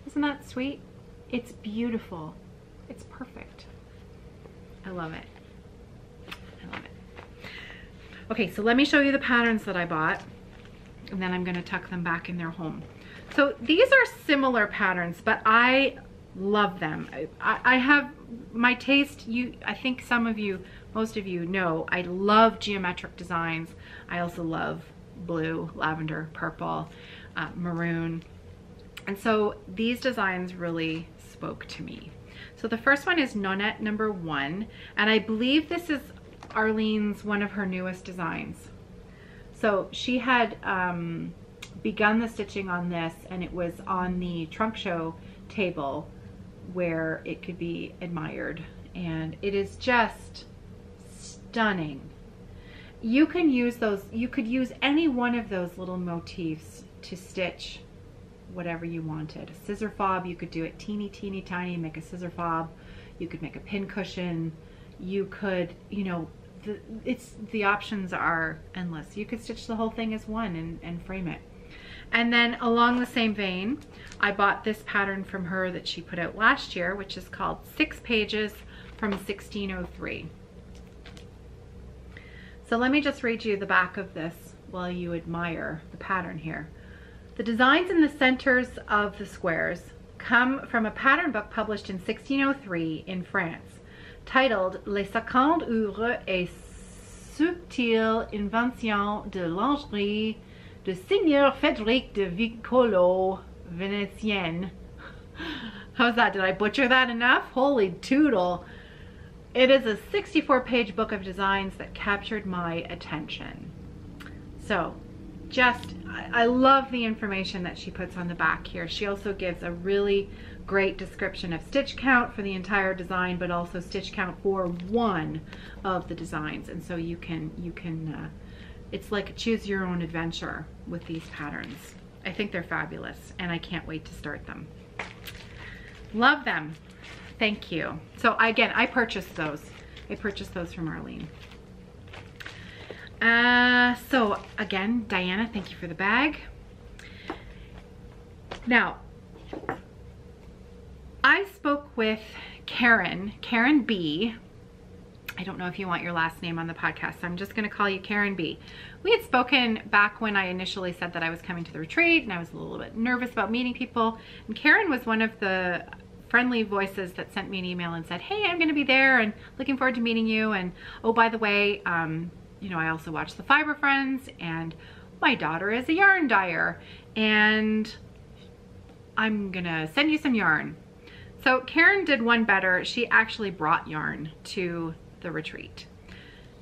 Isn't that sweet? It's beautiful. It's perfect. I love it. I love it. Okay, so let me show you the patterns that I bought and then I'm gonna tuck them back in their home. So these are similar patterns, but I love them. I, I have my taste, you, I think some of you, most of you know, I love geometric designs. I also love blue, lavender, purple, uh, maroon. And so these designs really spoke to me. So the first one is Nonette number one, and I believe this is Arlene's one of her newest designs. So she had um, begun the stitching on this and it was on the trunk show table where it could be admired and it is just stunning. You can use those, you could use any one of those little motifs to stitch whatever you wanted. A scissor fob, you could do it teeny, teeny, tiny, make a scissor fob. You could make a pin cushion. You could, you know, the, it's the options are endless. You could stitch the whole thing as one and, and frame it. And then along the same vein, I bought this pattern from her that she put out last year, which is called Six Pages from 1603. So let me just read you the back of this while you admire the pattern here. The designs in the centers of the squares come from a pattern book published in 1603 in France titled Les 50 heures et subtiles inventions de lingerie de Seigneur Frédéric de Vicolo, Venetienne. How's that? Did I butcher that enough? Holy toodle. It is a 64 page book of designs that captured my attention. So just, I love the information that she puts on the back here. She also gives a really great description of stitch count for the entire design, but also stitch count for one of the designs. And so you can, you can, uh, it's like choose your own adventure with these patterns. I think they're fabulous and I can't wait to start them. Love them. Thank you. So again, I purchased those. I purchased those from Arlene. Uh, so again, Diana, thank you for the bag. Now, I spoke with Karen, Karen B. I don't know if you want your last name on the podcast, so I'm just gonna call you Karen B. We had spoken back when I initially said that I was coming to the retreat and I was a little bit nervous about meeting people. And Karen was one of the friendly voices that sent me an email and said, hey, I'm gonna be there and looking forward to meeting you. And oh, by the way, um, you know, I also watch the Fiber Friends and my daughter is a yarn dyer and I'm gonna send you some yarn. So Karen did one better. She actually brought yarn to the retreat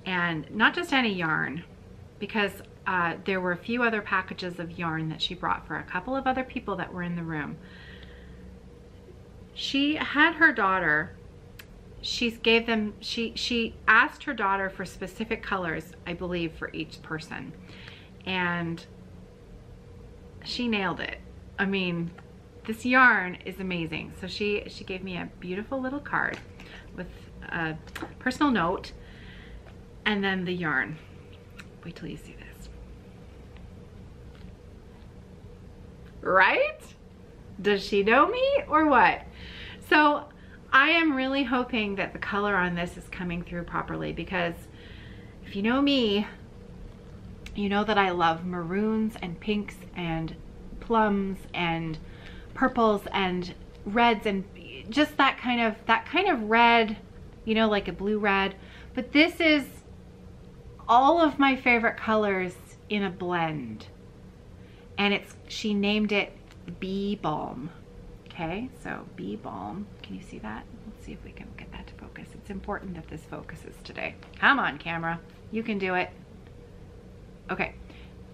and not just any yarn because uh, there were a few other packages of yarn that she brought for a couple of other people that were in the room. She had her daughter she gave them she she asked her daughter for specific colors i believe for each person and she nailed it i mean this yarn is amazing. So she she gave me a beautiful little card with a personal note and then the yarn. Wait till you see this. Right? Does she know me or what? So I am really hoping that the color on this is coming through properly because if you know me, you know that I love maroons and pinks and plums and purples and reds and just that kind of that kind of red, you know, like a blue red. But this is all of my favorite colors in a blend. And it's she named it Bee Balm. Okay, so bee balm. Can you see that? Let's see if we can get that to focus. It's important that this focuses today. Come on, camera. You can do it. Okay,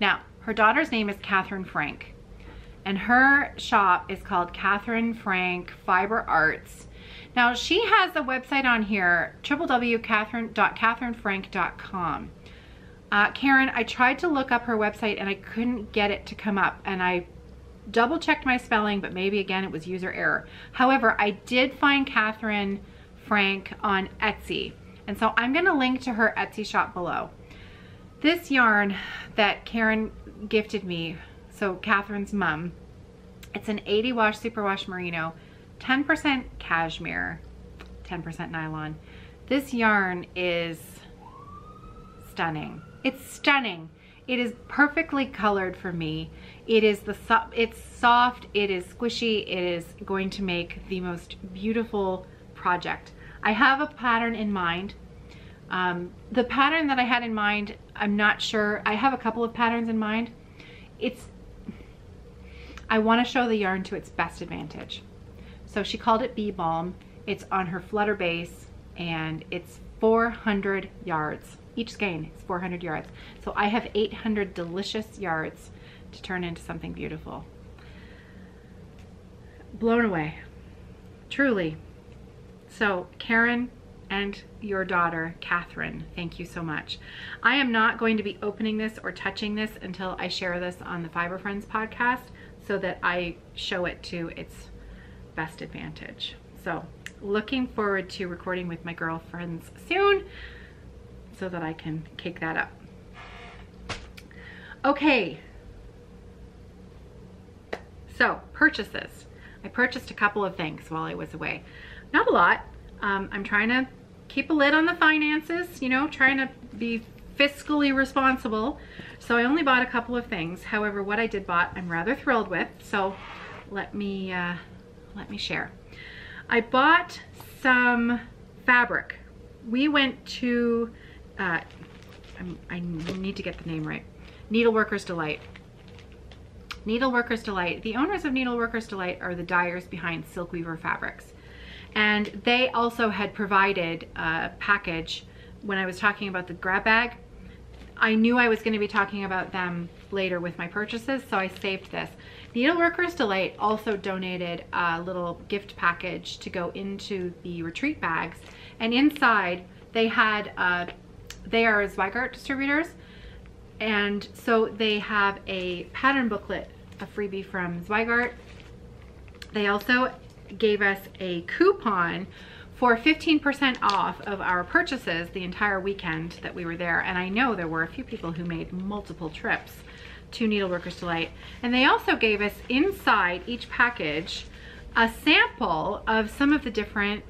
now her daughter's name is Catherine Frank, and her shop is called Catherine Frank Fiber Arts. Now she has a website on here, www.catherinefrank.com. Uh, Karen, I tried to look up her website and I couldn't get it to come up and I double checked my spelling, but maybe again it was user error. However, I did find Catherine Frank on Etsy. And so I'm gonna link to her Etsy shop below. This yarn that Karen gifted me, so Catherine's mom, it's an 80 wash superwash merino, 10% cashmere, 10% nylon. This yarn is stunning. It's stunning. It is perfectly colored for me. It is the it's soft, it is squishy, it is going to make the most beautiful project. I have a pattern in mind. Um, the pattern that I had in mind, I'm not sure. I have a couple of patterns in mind. It's, I want to show the yarn to its best advantage. So she called it Bee Balm. It's on her flutter base and it's 400 yards. Each skein is 400 yards. So I have 800 delicious yards to turn into something beautiful. Blown away, truly. So Karen and your daughter, Catherine, thank you so much. I am not going to be opening this or touching this until I share this on the Fiber Friends podcast. So that I show it to its best advantage. So looking forward to recording with my girlfriends soon so that I can kick that up. Okay. So purchases. I purchased a couple of things while I was away. Not a lot. Um, I'm trying to keep a lid on the finances, you know, trying to be fiscally responsible. So I only bought a couple of things. However, what I did bought, I'm rather thrilled with. So let me, uh, let me share. I bought some fabric. We went to, uh, i need to get the name right, Needleworkers Delight. Needleworkers Delight. The owners of Needleworkers Delight are the dyers behind Silkweaver Fabrics. And they also had provided a package when I was talking about the grab bag. I knew I was going to be talking about them later with my purchases, so I saved this. Needleworkers Delight also donated a little gift package to go into the retreat bags. And inside, they had, uh, they are Zweigart distributors. And so they have a pattern booklet, a freebie from Zweigart. They also gave us a coupon for 15% off of our purchases the entire weekend that we were there. And I know there were a few people who made multiple trips to Needleworkers Delight. And they also gave us inside each package a sample of some of the different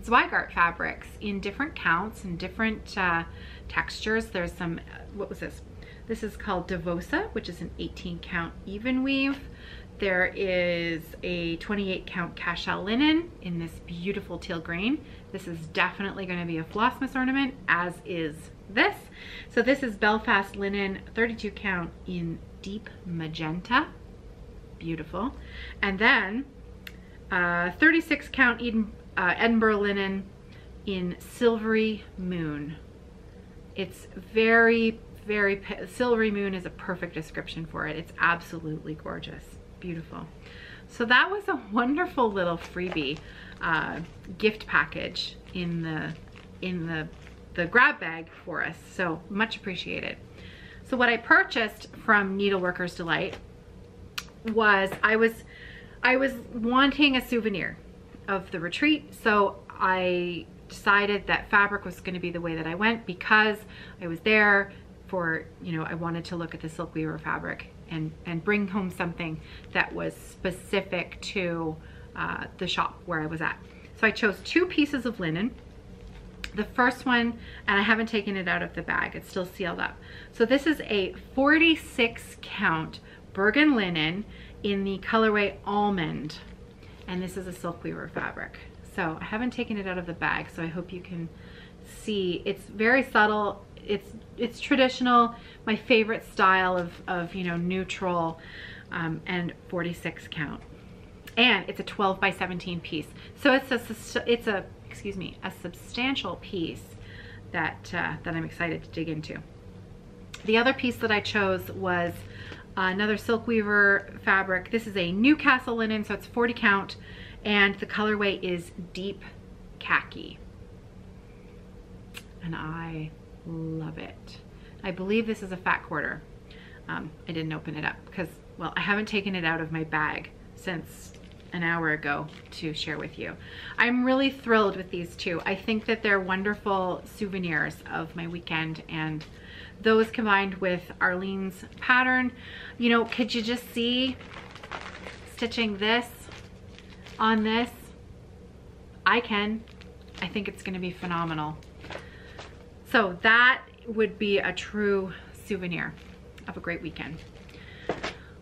Zweigart fabrics in different counts and different uh, textures. There's some, what was this? This is called Davosa, which is an 18 count even weave. There is a 28 count cashel linen in this beautiful teal green. This is definitely gonna be a flossmas ornament, as is this. So this is Belfast linen, 32 count in deep magenta. Beautiful. And then uh, 36 count Eden, uh, Edinburgh linen in silvery moon. It's very, very, silvery moon is a perfect description for it. It's absolutely gorgeous beautiful. So that was a wonderful little freebie uh, gift package in the in the the grab bag for us. So much appreciated. So what I purchased from Needleworkers Delight was I was I was wanting a souvenir of the retreat. So I decided that fabric was going to be the way that I went because I was there for, you know, I wanted to look at the silk weaver fabric and, and bring home something that was specific to uh, the shop where I was at. So I chose two pieces of linen. The first one, and I haven't taken it out of the bag, it's still sealed up. So this is a 46 count Bergen linen in the colorway Almond. And this is a silk weaver fabric. So I haven't taken it out of the bag, so I hope you can see. It's very subtle it's it's traditional, my favorite style of, of you know, neutral um, and 46 count. And it's a 12 by 17 piece. So it's a, it's a, excuse me, a substantial piece that, uh, that I'm excited to dig into. The other piece that I chose was another silk weaver fabric. This is a Newcastle linen, so it's 40 count, and the colorway is deep khaki. And I love it. I believe this is a fat quarter. Um, I didn't open it up because, well, I haven't taken it out of my bag since an hour ago to share with you. I'm really thrilled with these two. I think that they're wonderful souvenirs of my weekend and those combined with Arlene's pattern. You know, could you just see stitching this on this? I can. I think it's gonna be phenomenal. So that would be a true souvenir of a great weekend.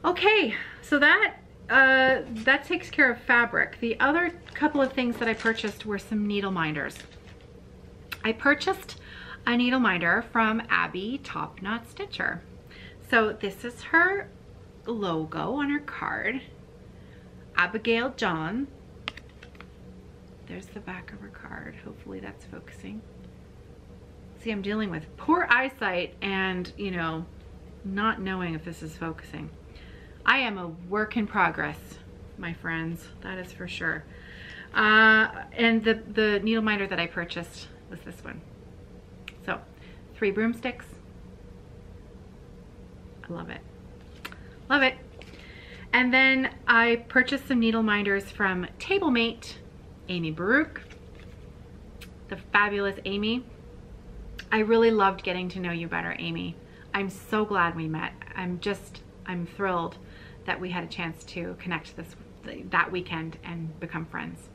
Okay, so that uh, that takes care of fabric. The other couple of things that I purchased were some needle minders. I purchased a needle minder from Abby Top Knot Stitcher. So this is her logo on her card. Abigail John. There's the back of her card. Hopefully that's focusing. See, I'm dealing with poor eyesight and, you know, not knowing if this is focusing. I am a work in progress, my friends. That is for sure. Uh, and the, the needle minder that I purchased was this one. So, three broomsticks. I love it. Love it. And then I purchased some needle minders from TableMate, Aimee Baruch, the fabulous Aimee. I really loved getting to know you better, Aimee. I'm so glad we met. I'm just, I'm thrilled that we had a chance to connect this that weekend and become friends.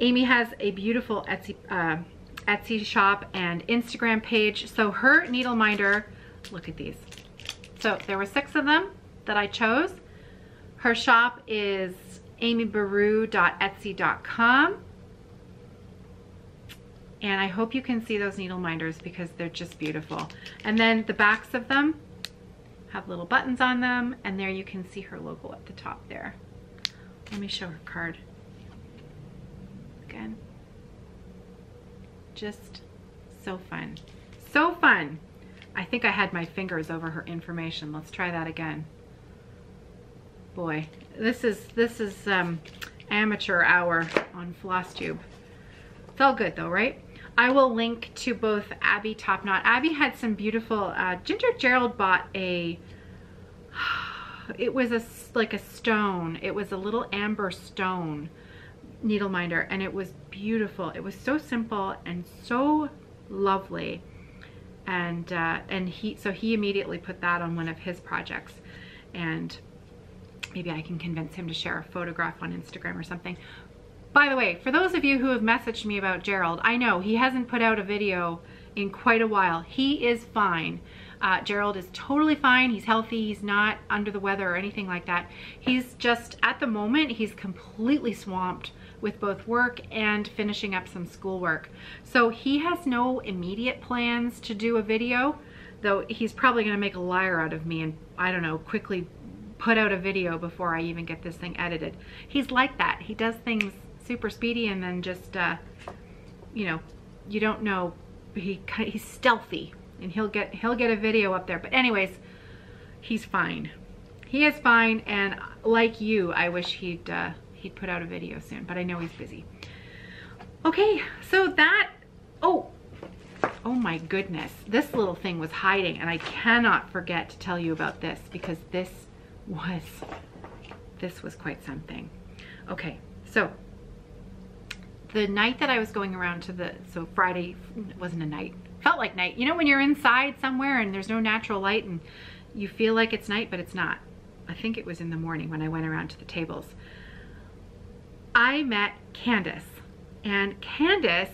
Aimee has a beautiful Etsy, uh, Etsy shop and Instagram page. So her needle minder, look at these. So there were six of them that I chose. Her shop is aimoobaroo.etsy.com. And I hope you can see those needle minders because they're just beautiful. And then the backs of them have little buttons on them. And there you can see her logo at the top there. Let me show her card. Again. Just so fun. So fun. I think I had my fingers over her information. Let's try that again boy, this is this is um, amateur hour on FlossTube. It's all good though, right? I will link to both Abby Topknot. Abby had some beautiful, uh, Ginger Gerald bought a, it was a, like a stone. It was a little amber stone needle minder and it was beautiful. It was so simple and so lovely. And, uh, and he, so he immediately put that on one of his projects and maybe I can convince him to share a photograph on Instagram or something. By the way, for those of you who have messaged me about Gerald, I know he hasn't put out a video in quite a while. He is fine. Uh, Gerald is totally fine. He's healthy. He's not under the weather or anything like that. He's just, at the moment, he's completely swamped with both work and finishing up some schoolwork. So he has no immediate plans to do a video, though he's probably going to make a liar out of me and, I don't know, quickly put out a video before I even get this thing edited. He's like that. He does things super speedy and then just, uh, you know, you don't know, he he's stealthy and he'll get, he'll get a video up there. But anyways, he's fine. He is fine and like you, I wish he'd, uh, he'd put out a video soon, but I know he's busy. Okay, so that, oh, oh my goodness, this little thing was hiding and I cannot forget to tell you about this because this was, this was quite something. Okay, so the night that I was going around to the, so Friday wasn't a night, felt like night. You know when you're inside somewhere and there's no natural light and you feel like it's night, but it's not. I think it was in the morning when I went around to the tables. I met Candace and Candace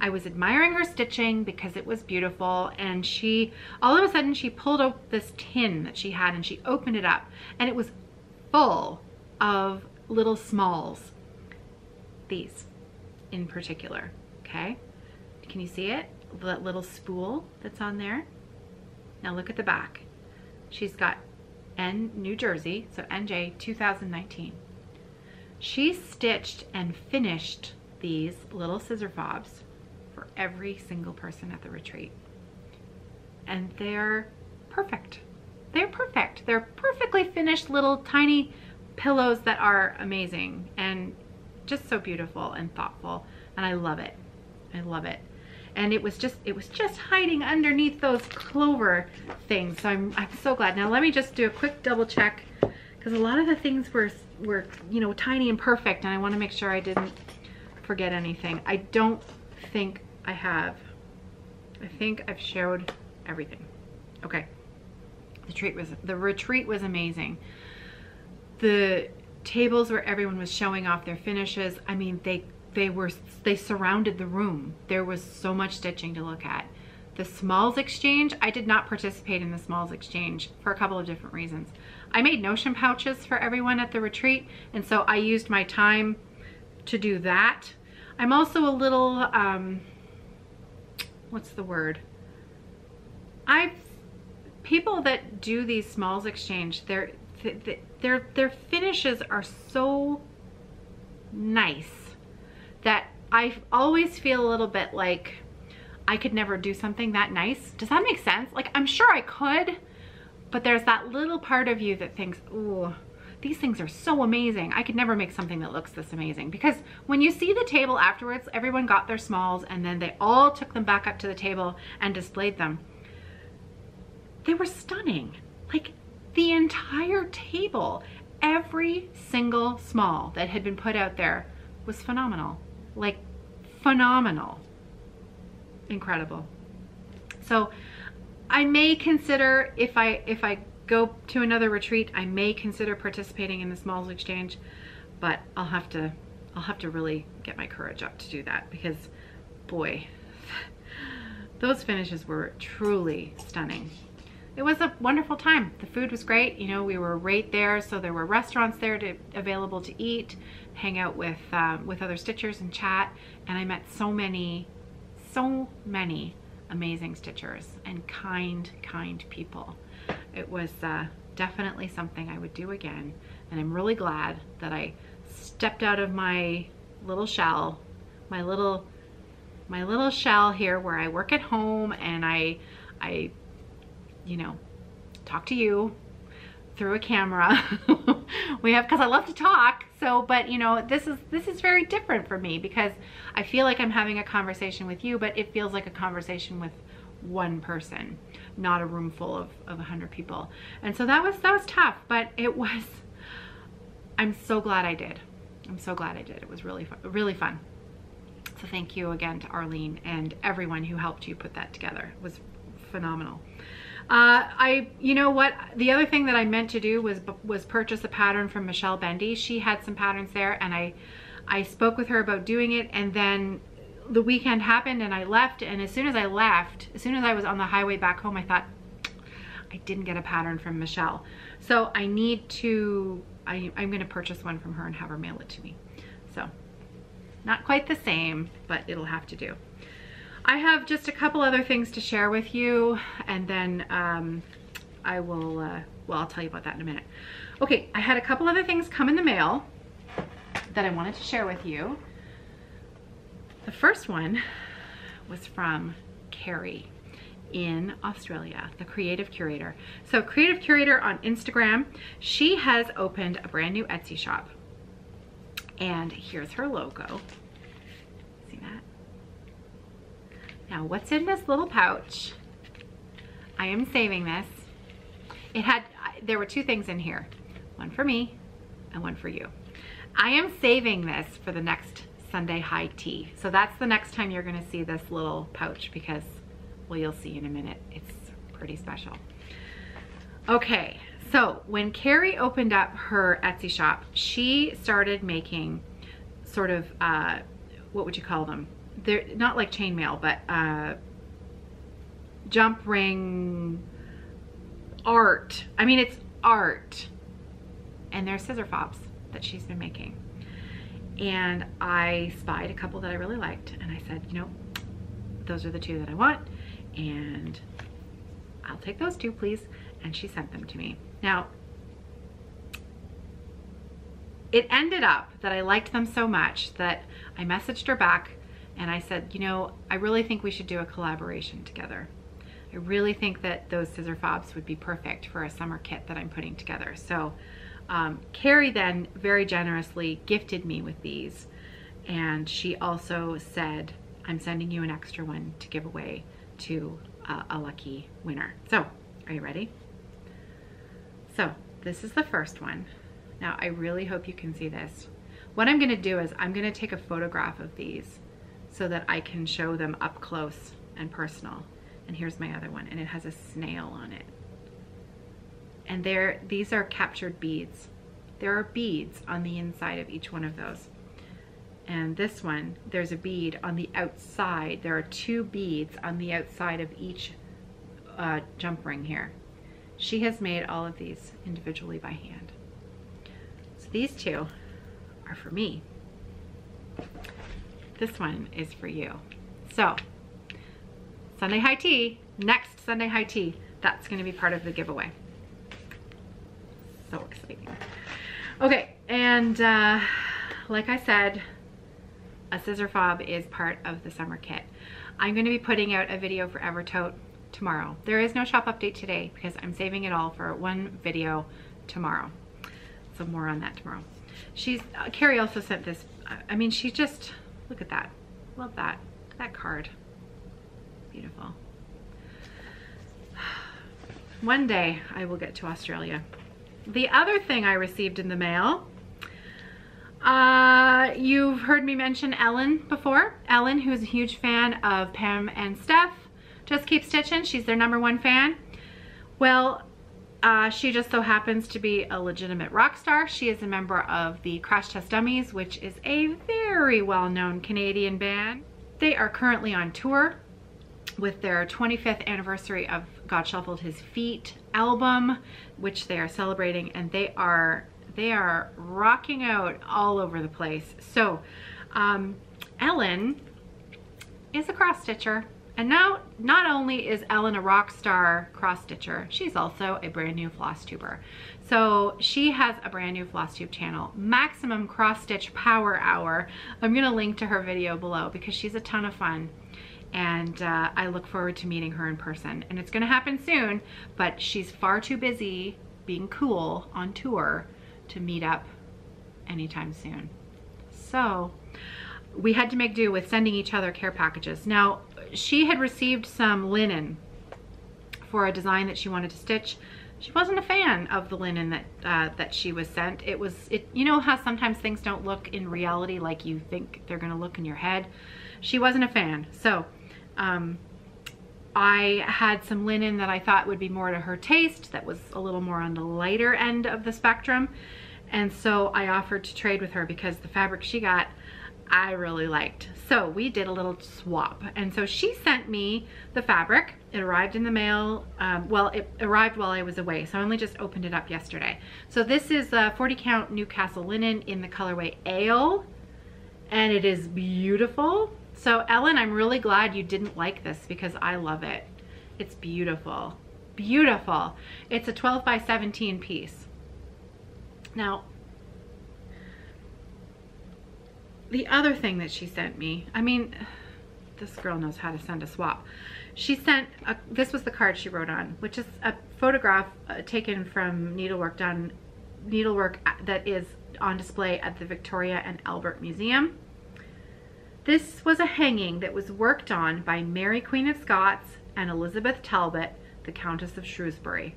I was admiring her stitching because it was beautiful and she, all of a sudden she pulled out this tin that she had and she opened it up and it was full of little smalls. These in particular, okay? Can you see it? That little spool that's on there. Now look at the back. She's got N New Jersey, so NJ 2019. She stitched and finished these little scissor fobs for every single person at the retreat. And they're perfect. They're perfect. They're perfectly finished little tiny pillows that are amazing and just so beautiful and thoughtful. And I love it. I love it. And it was just, it was just hiding underneath those clover things. So I'm, I'm so glad. Now let me just do a quick double check because a lot of the things were, were, you know, tiny and perfect. And I want to make sure I didn't forget anything. I don't think I have. I think I've showed everything. Okay. The retreat was the retreat was amazing. The tables where everyone was showing off their finishes, I mean, they they were they surrounded the room. There was so much stitching to look at. The smalls exchange, I did not participate in the smalls exchange for a couple of different reasons. I made notion pouches for everyone at the retreat, and so I used my time to do that. I'm also a little um, what's the word? I've people that do these smalls exchange, their their their finishes are so nice that I always feel a little bit like I could never do something that nice. Does that make sense? Like I'm sure I could, but there's that little part of you that thinks, "Ooh, these things are so amazing. I could never make something that looks this amazing because when you see the table afterwards, everyone got their smalls and then they all took them back up to the table and displayed them. They were stunning. Like the entire table, every single small that had been put out there was phenomenal. Like phenomenal. Incredible. So I may consider if I if I go to another retreat, I may consider participating in the smalls exchange, but I'll have to I'll have to really get my courage up to do that because boy, those finishes were truly stunning. It was a wonderful time. The food was great. You know, we were right there, so there were restaurants there to, available to eat, hang out with um, with other stitchers and chat. And I met so many, so many amazing stitchers and kind, kind people. It was uh, definitely something I would do again. And I'm really glad that I stepped out of my little shell, my little my little shell here where I work at home and I, I, you know, talk to you through a camera. we have, cause I love to talk. So, but you know, this is, this is very different for me because I feel like I'm having a conversation with you, but it feels like a conversation with one person, not a room full of, of a hundred people. And so that was, that was tough, but it was, I'm so glad I did. I'm so glad I did. It was really fun, really fun. So thank you again to Arlene and everyone who helped you put that together. It was phenomenal. Uh, I, you know what, the other thing that I meant to do was was purchase a pattern from Michelle Bendy. She had some patterns there and I, I spoke with her about doing it and then the weekend happened and I left and as soon as I left, as soon as I was on the highway back home, I thought, I didn't get a pattern from Michelle. So I need to, I, I'm gonna purchase one from her and have her mail it to me. So not quite the same, but it'll have to do. I have just a couple other things to share with you and then um, I will, uh, well, I'll tell you about that in a minute. Okay, I had a couple other things come in the mail that I wanted to share with you. The first one was from Carrie in Australia, the Kreative Kurator. So Kreative Kurator on Instagram, she has opened a brand new Etsy shop. And here's her logo. See that? Now what's in this little pouch? I am saving this. It had, there were two things in here. One for me and one for you. I am saving this for the next Sunday high tea. So that's the next time you're gonna see this little pouch because, well, you'll see in a minute. It's pretty special. Okay, so when Carrie opened up her Etsy shop, she started making sort of, uh, what would you call them? They're not like chainmail, but uh, jump ring art. I mean, it's art. And they're scissor fobs that she's been making. And I spied a couple that I really liked. And I said, you know, those are the two that I want. And I'll take those two, please. And she sent them to me. Now, it ended up that I liked them so much that I messaged her back and I said, you know, I really think we should do a collaboration together. I really think that those scissor fobs would be perfect for a summer kit that I'm putting together. So um, Carrie then very generously gifted me with these and she also said, I'm sending you an extra one to give away to uh, a lucky winner. So, are you ready? So this is the first one. Now I really hope you can see this. What I'm gonna do is I'm gonna take a photograph of these so that I can show them up close and personal. And here's my other one and it has a snail on it. And there, these are captured beads. There are beads on the inside of each one of those. And this one, there's a bead on the outside. There are two beads on the outside of each uh, jump ring here. She has made all of these individually by hand. So these two are for me. This one is for you. So Sunday High Tea, next Sunday High Tea, that's gonna be part of the giveaway. So exciting. Okay, and uh, like I said, a scissor fob is part of the summer kit. I'm gonna be putting out a video for Evertote tomorrow. There is no shop update today because I'm saving it all for one video tomorrow. So more on that tomorrow. She's, uh, Carrie also sent this, I mean, she just, look at that. Love that, that card. Beautiful. One day I will get to Australia the other thing I received in the mail, uh, you've heard me mention Ellen before. Ellen, who's a huge fan of Pam and Steph, just keep stitching. She's their number one fan. Well, uh, she just so happens to be a legitimate rock star. She is a member of the Crash Test Dummies, which is a very well-known Canadian band. They are currently on tour with their 25th anniversary of God Shuffled His Feet album, which they are celebrating, and they are they are rocking out all over the place. So, um, Ellen is a cross stitcher. And now, not only is Ellen a rock star cross stitcher, she's also a brand new floss tuber. So she has a brand new floss tube channel, Maximum Cross Stitch Power Hour. I'm gonna link to her video below because she's a ton of fun and uh, I look forward to meeting her in person. And it's gonna happen soon, but she's far too busy being cool on tour to meet up anytime soon. So we had to make do with sending each other care packages. Now, she had received some linen for a design that she wanted to stitch. She wasn't a fan of the linen that uh, that she was sent. It was, it, you know how sometimes things don't look in reality like you think they're gonna look in your head? She wasn't a fan. So um, I had some linen that I thought would be more to her taste that was a little more on the lighter end of the spectrum. And so I offered to trade with her because the fabric she got I really liked. So we did a little swap. And so she sent me the fabric. It arrived in the mail. Um, well, it arrived while I was away. So I only just opened it up yesterday. So this is a 40 count Newcastle linen in the colorway Ale. And it is beautiful. So Ellen, I'm really glad you didn't like this because I love it. It's beautiful. Beautiful. It's a 12 by 17 piece. Now, the other thing that she sent me, I mean, this girl knows how to send a swap. She sent, a, this was the card she wrote on, which is a photograph uh, taken from needlework done, needlework that is on display at the Victoria and Albert Museum. This was a hanging that was worked on by Mary Queen of Scots and Elizabeth Talbot, the Countess of Shrewsbury.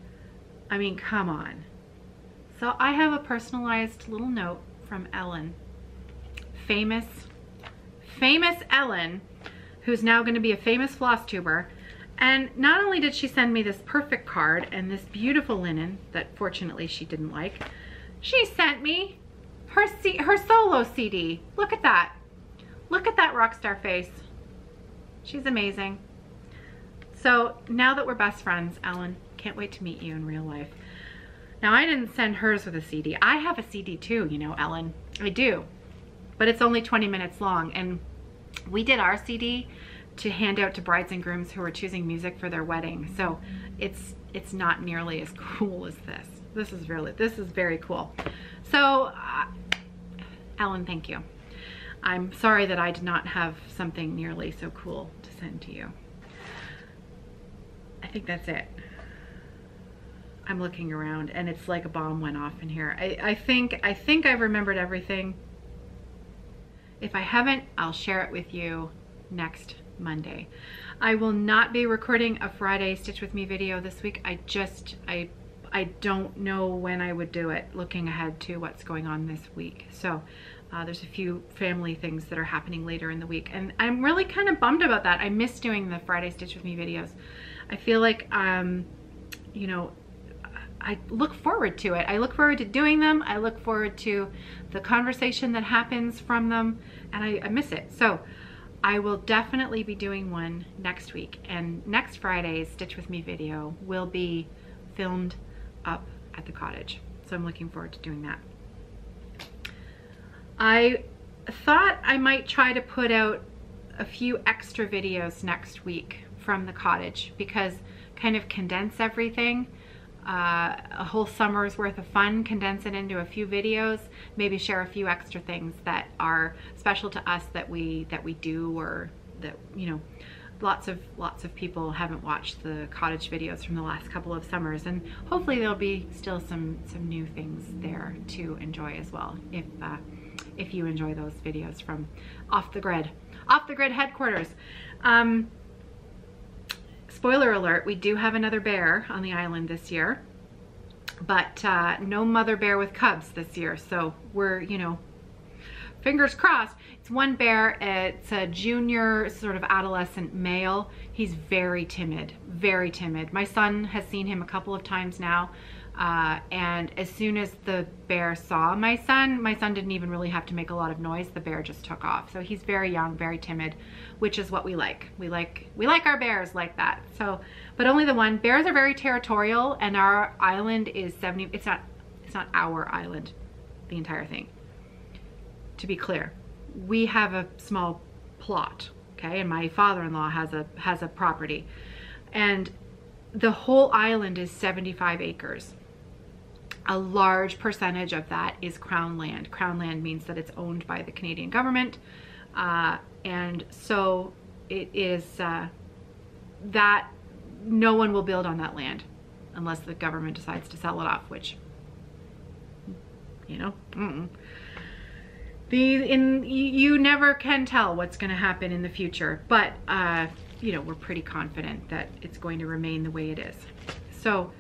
I mean, come on. So I have a personalized little note from Ellen famous, famous Ellen, who's now gonna be a famous floss tuber. And not only did she send me this perfect card and this beautiful linen that fortunately she didn't like, she sent me her, C her solo CD. Look at that. Look at that rock star face. She's amazing. So now that we're best friends, Ellen, can't wait to meet you in real life. Now I didn't send hers with a CD. I have a CD too, you know, Ellen. I do but it's only 20 minutes long. And we did our CD to hand out to brides and grooms who were choosing music for their wedding. So it's it's not nearly as cool as this. This is really, this is very cool. So, uh, Ellen, thank you. I'm sorry that I did not have something nearly so cool to send to you. I think that's it. I'm looking around and it's like a bomb went off in here. I, I think I think I've remembered everything. If I haven't, I'll share it with you next Monday. I will not be recording a Friday Stitch With Me video this week. I just, I, I don't know when I would do it looking ahead to what's going on this week. So uh, there's a few family things that are happening later in the week. And I'm really kind of bummed about that. I miss doing the Friday Stitch With Me videos. I feel like, um, you know, I look forward to it. I look forward to doing them. I look forward to the conversation that happens from them and I, I miss it. So I will definitely be doing one next week and next Friday's Stitch With Me video will be filmed up at the cottage. So I'm looking forward to doing that. I thought I might try to put out a few extra videos next week from the cottage because kind of condense everything uh, a whole summer's worth of fun, condense it into a few videos, maybe share a few extra things that are special to us that we that we do or that you know lots of lots of people haven't watched the cottage videos from the last couple of summers. And hopefully there'll be still some some new things there to enjoy as well if uh, if you enjoy those videos from off the grid off the grid headquarters. Um, spoiler alert, we do have another bear on the island this year. but uh, no mother bear with cubs this year. So we're, you know, fingers crossed. It's one bear, it's a junior sort of adolescent male. He's very timid, very timid. My son has seen him a couple of times now. Uh, and as soon as the bear saw my son, my son didn't even really have to make a lot of noise. The bear just took off. So he's very young, very timid, which is what we like. We like we like our bears like that. So, but only the one. Bears are very territorial, and our island is 70. It's not it's not our island, the entire thing. To be clear, we have a small plot, okay, and my father-in-law has a has a property, and the whole island is 75 acres a large percentage of that is crown land. Crown land means that it's owned by the Canadian government. Uh, and so it is uh, that no one will build on that land unless the government decides to sell it off, which, you know, mm -mm. the in you never can tell what's going to happen in the future, but uh, you know we're pretty confident that it's going to remain the way it is. So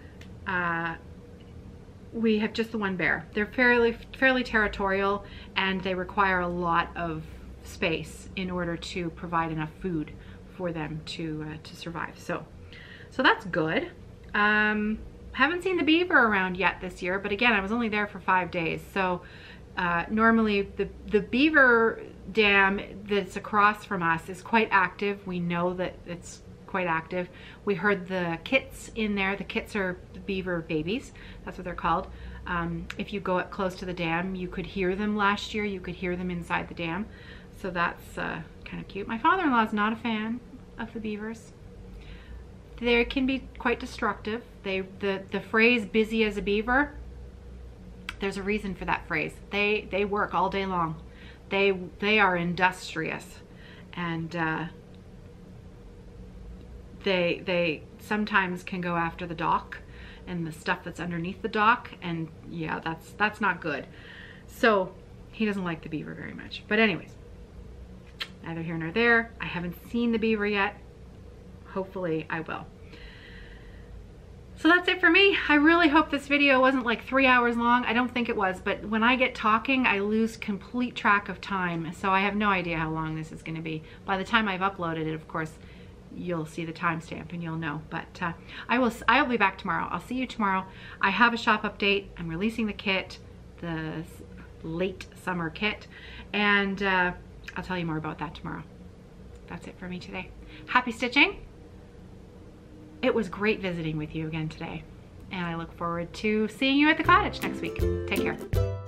uh, we have just the one bear. They're fairly fairly territorial and they require a lot of space in order to provide enough food for them to uh, to survive. So so that's good. Um, haven't seen the beaver around yet this year, but again, I was only there for five days. So uh, normally the, the beaver dam that's across from us is quite active. We know that it's quite active. We heard the kits in there. The kits are beaver babies. That's what they're called. Um, if you go up close to the dam, you could hear them last year. You could hear them inside the dam. So that's uh, kind of cute. My father-in-law is not a fan of the beavers. They can be quite destructive. They the, the phrase busy as a beaver, there's a reason for that phrase. They, they work all day long. They, they are industrious. And uh, they they sometimes can go after the dock and the stuff that's underneath the dock and yeah that's that's not good so he doesn't like the beaver very much but anyways neither here nor there I haven't seen the beaver yet hopefully I will so that's it for me. I really hope this video wasn't like three hours long. I don't think it was, but when I get talking, I lose complete track of time. So I have no idea how long this is gonna be. By the time I've uploaded it, of course, you'll see the timestamp and you'll know. But uh, I will I will be back tomorrow. I'll see you tomorrow. I have a shop update. I'm releasing the kit, the late summer kit, and uh, I'll tell you more about that tomorrow. That's it for me today. Happy stitching. It was great visiting with you again today. And I look forward to seeing you at the cottage next week. Take care.